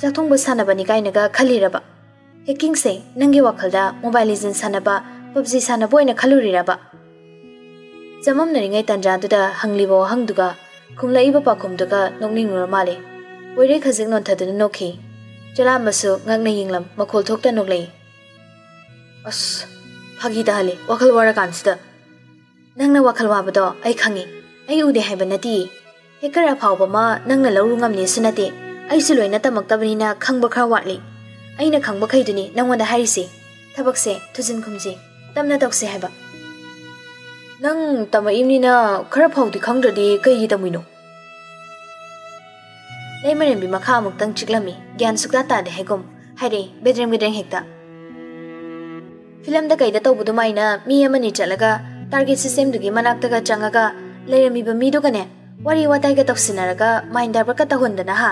ꯆꯥꯛꯊꯣꯡꯕ ꯁꯥꯟꯅꯕꯅꯤ ꯀꯥꯏꯅꯒ ꯈꯜꯂꯤꯔꯕ ꯍꯦꯛꯀꯤꯡꯁꯦ ꯅꯪꯒꯤ ꯋꯥꯈꯜꯗ ꯃꯣꯕꯥꯏꯜ ꯂꯤꯖꯟ ꯁꯥꯟꯅꯕ ꯄꯕꯖꯤ ꯁꯥꯟꯅꯕ ꯑꯣꯏꯅ ꯈꯜꯂꯨꯔꯤꯔꯕ ꯆꯃꯝꯅꯔꯤꯉꯩ ꯇꯥꯟꯖꯥꯗꯨꯗ ꯍꯪꯂꯤꯕ ꯋꯥꯍꯪꯗꯨꯒ ꯈꯨꯝꯂꯛꯏꯕ ꯄꯥꯎꯈꯨꯝꯗꯨꯒ ꯅꯣꯛꯅꯤꯡꯂꯨꯔ ꯃꯥꯜꯂꯤ ꯋꯩꯔꯩ ꯈꯖꯤꯛ ꯅꯣꯟꯊꯗꯨꯅ ꯅꯣꯛꯈꯤ ꯆꯂꯥꯝꯕꯁꯨ ꯉꯛꯅ ꯌꯦꯡꯂꯝ ꯃꯈꯣꯜ ꯊꯣꯛꯇ ꯅꯣꯛꯂꯛꯏ ꯑꯁ ꯐꯥꯒꯤ ꯇꯥꯍꯜꯂꯤ ꯋꯥꯈꯜ ꯋꯥꯔꯀꯥꯟꯁꯤꯗ ꯅꯪꯅ ꯋꯥꯈꯜ ꯋꯥꯕꯗꯣ ꯑꯩ ꯈꯪꯉꯤ ꯑꯩ ꯎꯗꯦ ꯍꯥꯏꯕ ꯅꯠꯇꯤꯌꯦ ꯍꯦꯀꯔ ꯑꯐꯥꯎꯕ ꯑꯃ ꯅꯪꯅ ꯂꯧꯔꯨ ꯉꯝꯅꯤꯁꯨ ꯅꯠꯇꯦ ꯑꯩꯁꯨ ꯂꯣꯏꯅ ꯇꯝꯃꯛꯇꯕꯅꯤꯅ ꯈꯪꯕ ꯈꯔ ꯋꯥꯠꯂꯤ ꯑꯩꯅ ꯈꯪꯕꯈꯩꯗꯨꯅꯤ ꯅꯪꯉꯣꯟꯗ ꯍꯥꯏꯔꯤꯁꯦ ꯊꯕꯛꯁꯦ ꯊꯨꯖꯤꯟ ꯈꯨꯝꯖꯤ ꯇꯞꯅ ꯇꯧꯁꯦ ꯍꯥꯏꯕ ꯅꯪ ꯇꯝꯃꯛꯏꯕꯅꯤꯅ ꯈꯔ ꯐꯥꯎꯗꯤ ꯈꯪꯗ꯭ꯔꯗꯤ ꯀꯩꯒꯤ ꯇꯝꯃꯤꯅꯣ ꯂꯩꯃꯔꯦꯝꯕꯤ ꯃꯈꯥ ꯑꯃꯨꯛꯇꯪ ꯆꯤꯛꯂꯝꯃꯤ ꯒ꯭ꯌꯥꯟ ꯁꯨꯛꯇꯥ ꯇꯥꯗꯦ ꯍꯥꯏꯒꯨꯝ ꯍꯥꯏꯔꯛꯏ ꯕꯦꯗ꯭ꯔꯦꯝ ꯕꯦꯗ꯭ꯔꯦꯡ ꯍꯦꯛꯇ फ़िल्म कई तौबदुमाइना मी चलगा टारगेट सिस्टम दगी मनाक्तगा चंगागा लेरमीबा मीदुगने वारी वाताइगा माइंड डाबरका हा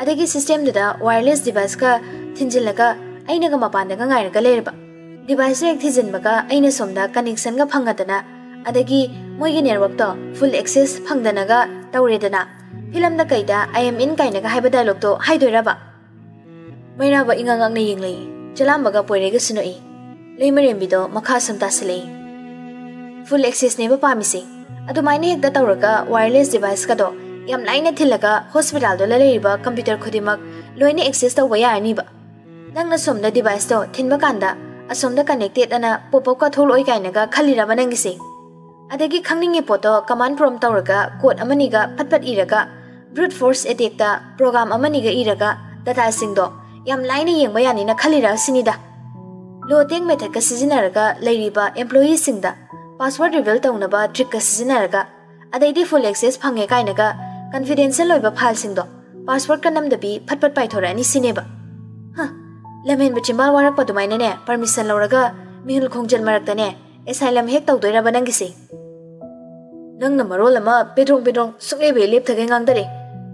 अदगी सिस्टम ददा वायरलेस डिवाइस का थिंजिलगा अइनगा मपानगा गायरगा लेरबा डिवाइस एक थिजिनबगा कनेक्शन फंगदना अदगी नेटवर्क तो फुल एक्सेस फंगदनागा तौरेदना फ़िल्म कई आई एम इन काइनगा हाइबा डायलॉग तो हाइदोइराबा मैराबा इंगांगांगने यिंगलई चलामबगा पोइरेगा सिनोई ꯂꯩꯃꯔꯦꯝꯕꯤꯗꯣ ꯃꯈꯥ ꯁꯨꯝ ꯇꯥꯁꯤꯜꯂꯛꯏ ꯐꯨꯜ ꯑꯦꯛꯁꯦꯁꯅꯦꯕ ꯄꯥꯝꯃꯤꯁꯦ ꯑꯗꯨꯃꯥꯏꯅ ꯍꯦꯛꯇ ꯇꯧꯔꯒ ꯋꯥꯌꯔꯂꯦꯁ ꯗꯤꯚꯥꯏꯁꯀꯗꯣ ꯌꯥꯝ ꯂꯥꯏꯅ ꯊꯤꯜꯂꯒ ꯍꯣꯁꯄꯤꯇꯥꯜꯗ ꯂꯩꯔꯤꯕ ꯀꯝꯄ꯭ꯌꯨꯇꯔ ꯈꯨꯗꯤꯡꯃꯛ ꯂꯣꯏꯅ ꯑꯦꯛꯁꯦꯁ ꯇꯧꯕ ꯌꯥꯔꯅꯤꯕ ꯅꯪꯅ ꯁꯣꯝꯗ ꯗꯤꯚꯥꯏꯁꯇꯣ ꯊꯤꯟꯕ ꯀꯥꯟꯗ asomda connected ana pop-up ka tholoi kainaga khaliraba nangisi adagi khangningi poto command prompt tawraga code amani ga phatpat iraga brute force attack ta program amani ga iraga data singdo yam line yengba yani na khalira sinida lo teng method ka sijinaraga leiriba employee singda password reveal tawnaba trick ka sijinaraga adai full access phange kainaga confidential loiba file singdo password ka namdabi phatpat paithora ani sineba ha lamen bachimbal warak pa dumaina ne permission loraga mihul khongjal marakta ne asylum hek tawdoira banangisi ꯅꯪꯅ ꯃꯔꯣꯜ ꯑꯃ ꯄꯦꯗ꯭ꯔꯣꯡ ꯄꯦꯗ꯭ꯔꯣꯡ ꯁꯨꯛꯂꯦꯕꯦ ꯂꯦꯞꯊꯒꯩ ꯉꯥꯡꯗꯔꯦ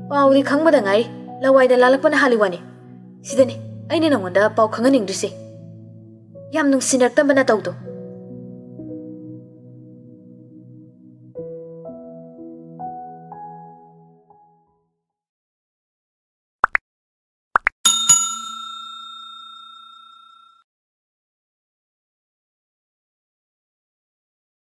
ꯄꯥꯎꯗꯤ ꯈꯪꯕꯗ ꯉꯥꯏꯔꯤ ꯂꯋꯥꯏꯗ ꯂꯥꯜꯂꯛꯄꯅ ꯍꯥꯜꯂꯤ ꯋꯥꯅꯤ ꯁꯤꯗꯅꯤ ꯑꯩꯅ ꯅꯉꯣꯟꯗ ꯄꯥꯎ ꯈꯪꯍꯟꯅꯤꯡꯗ꯭ꯔꯤꯁꯦ ꯌꯥꯝ ꯅꯨꯡꯁꯤꯅꯔꯛꯇꯕ ꯅꯇꯧꯗꯣ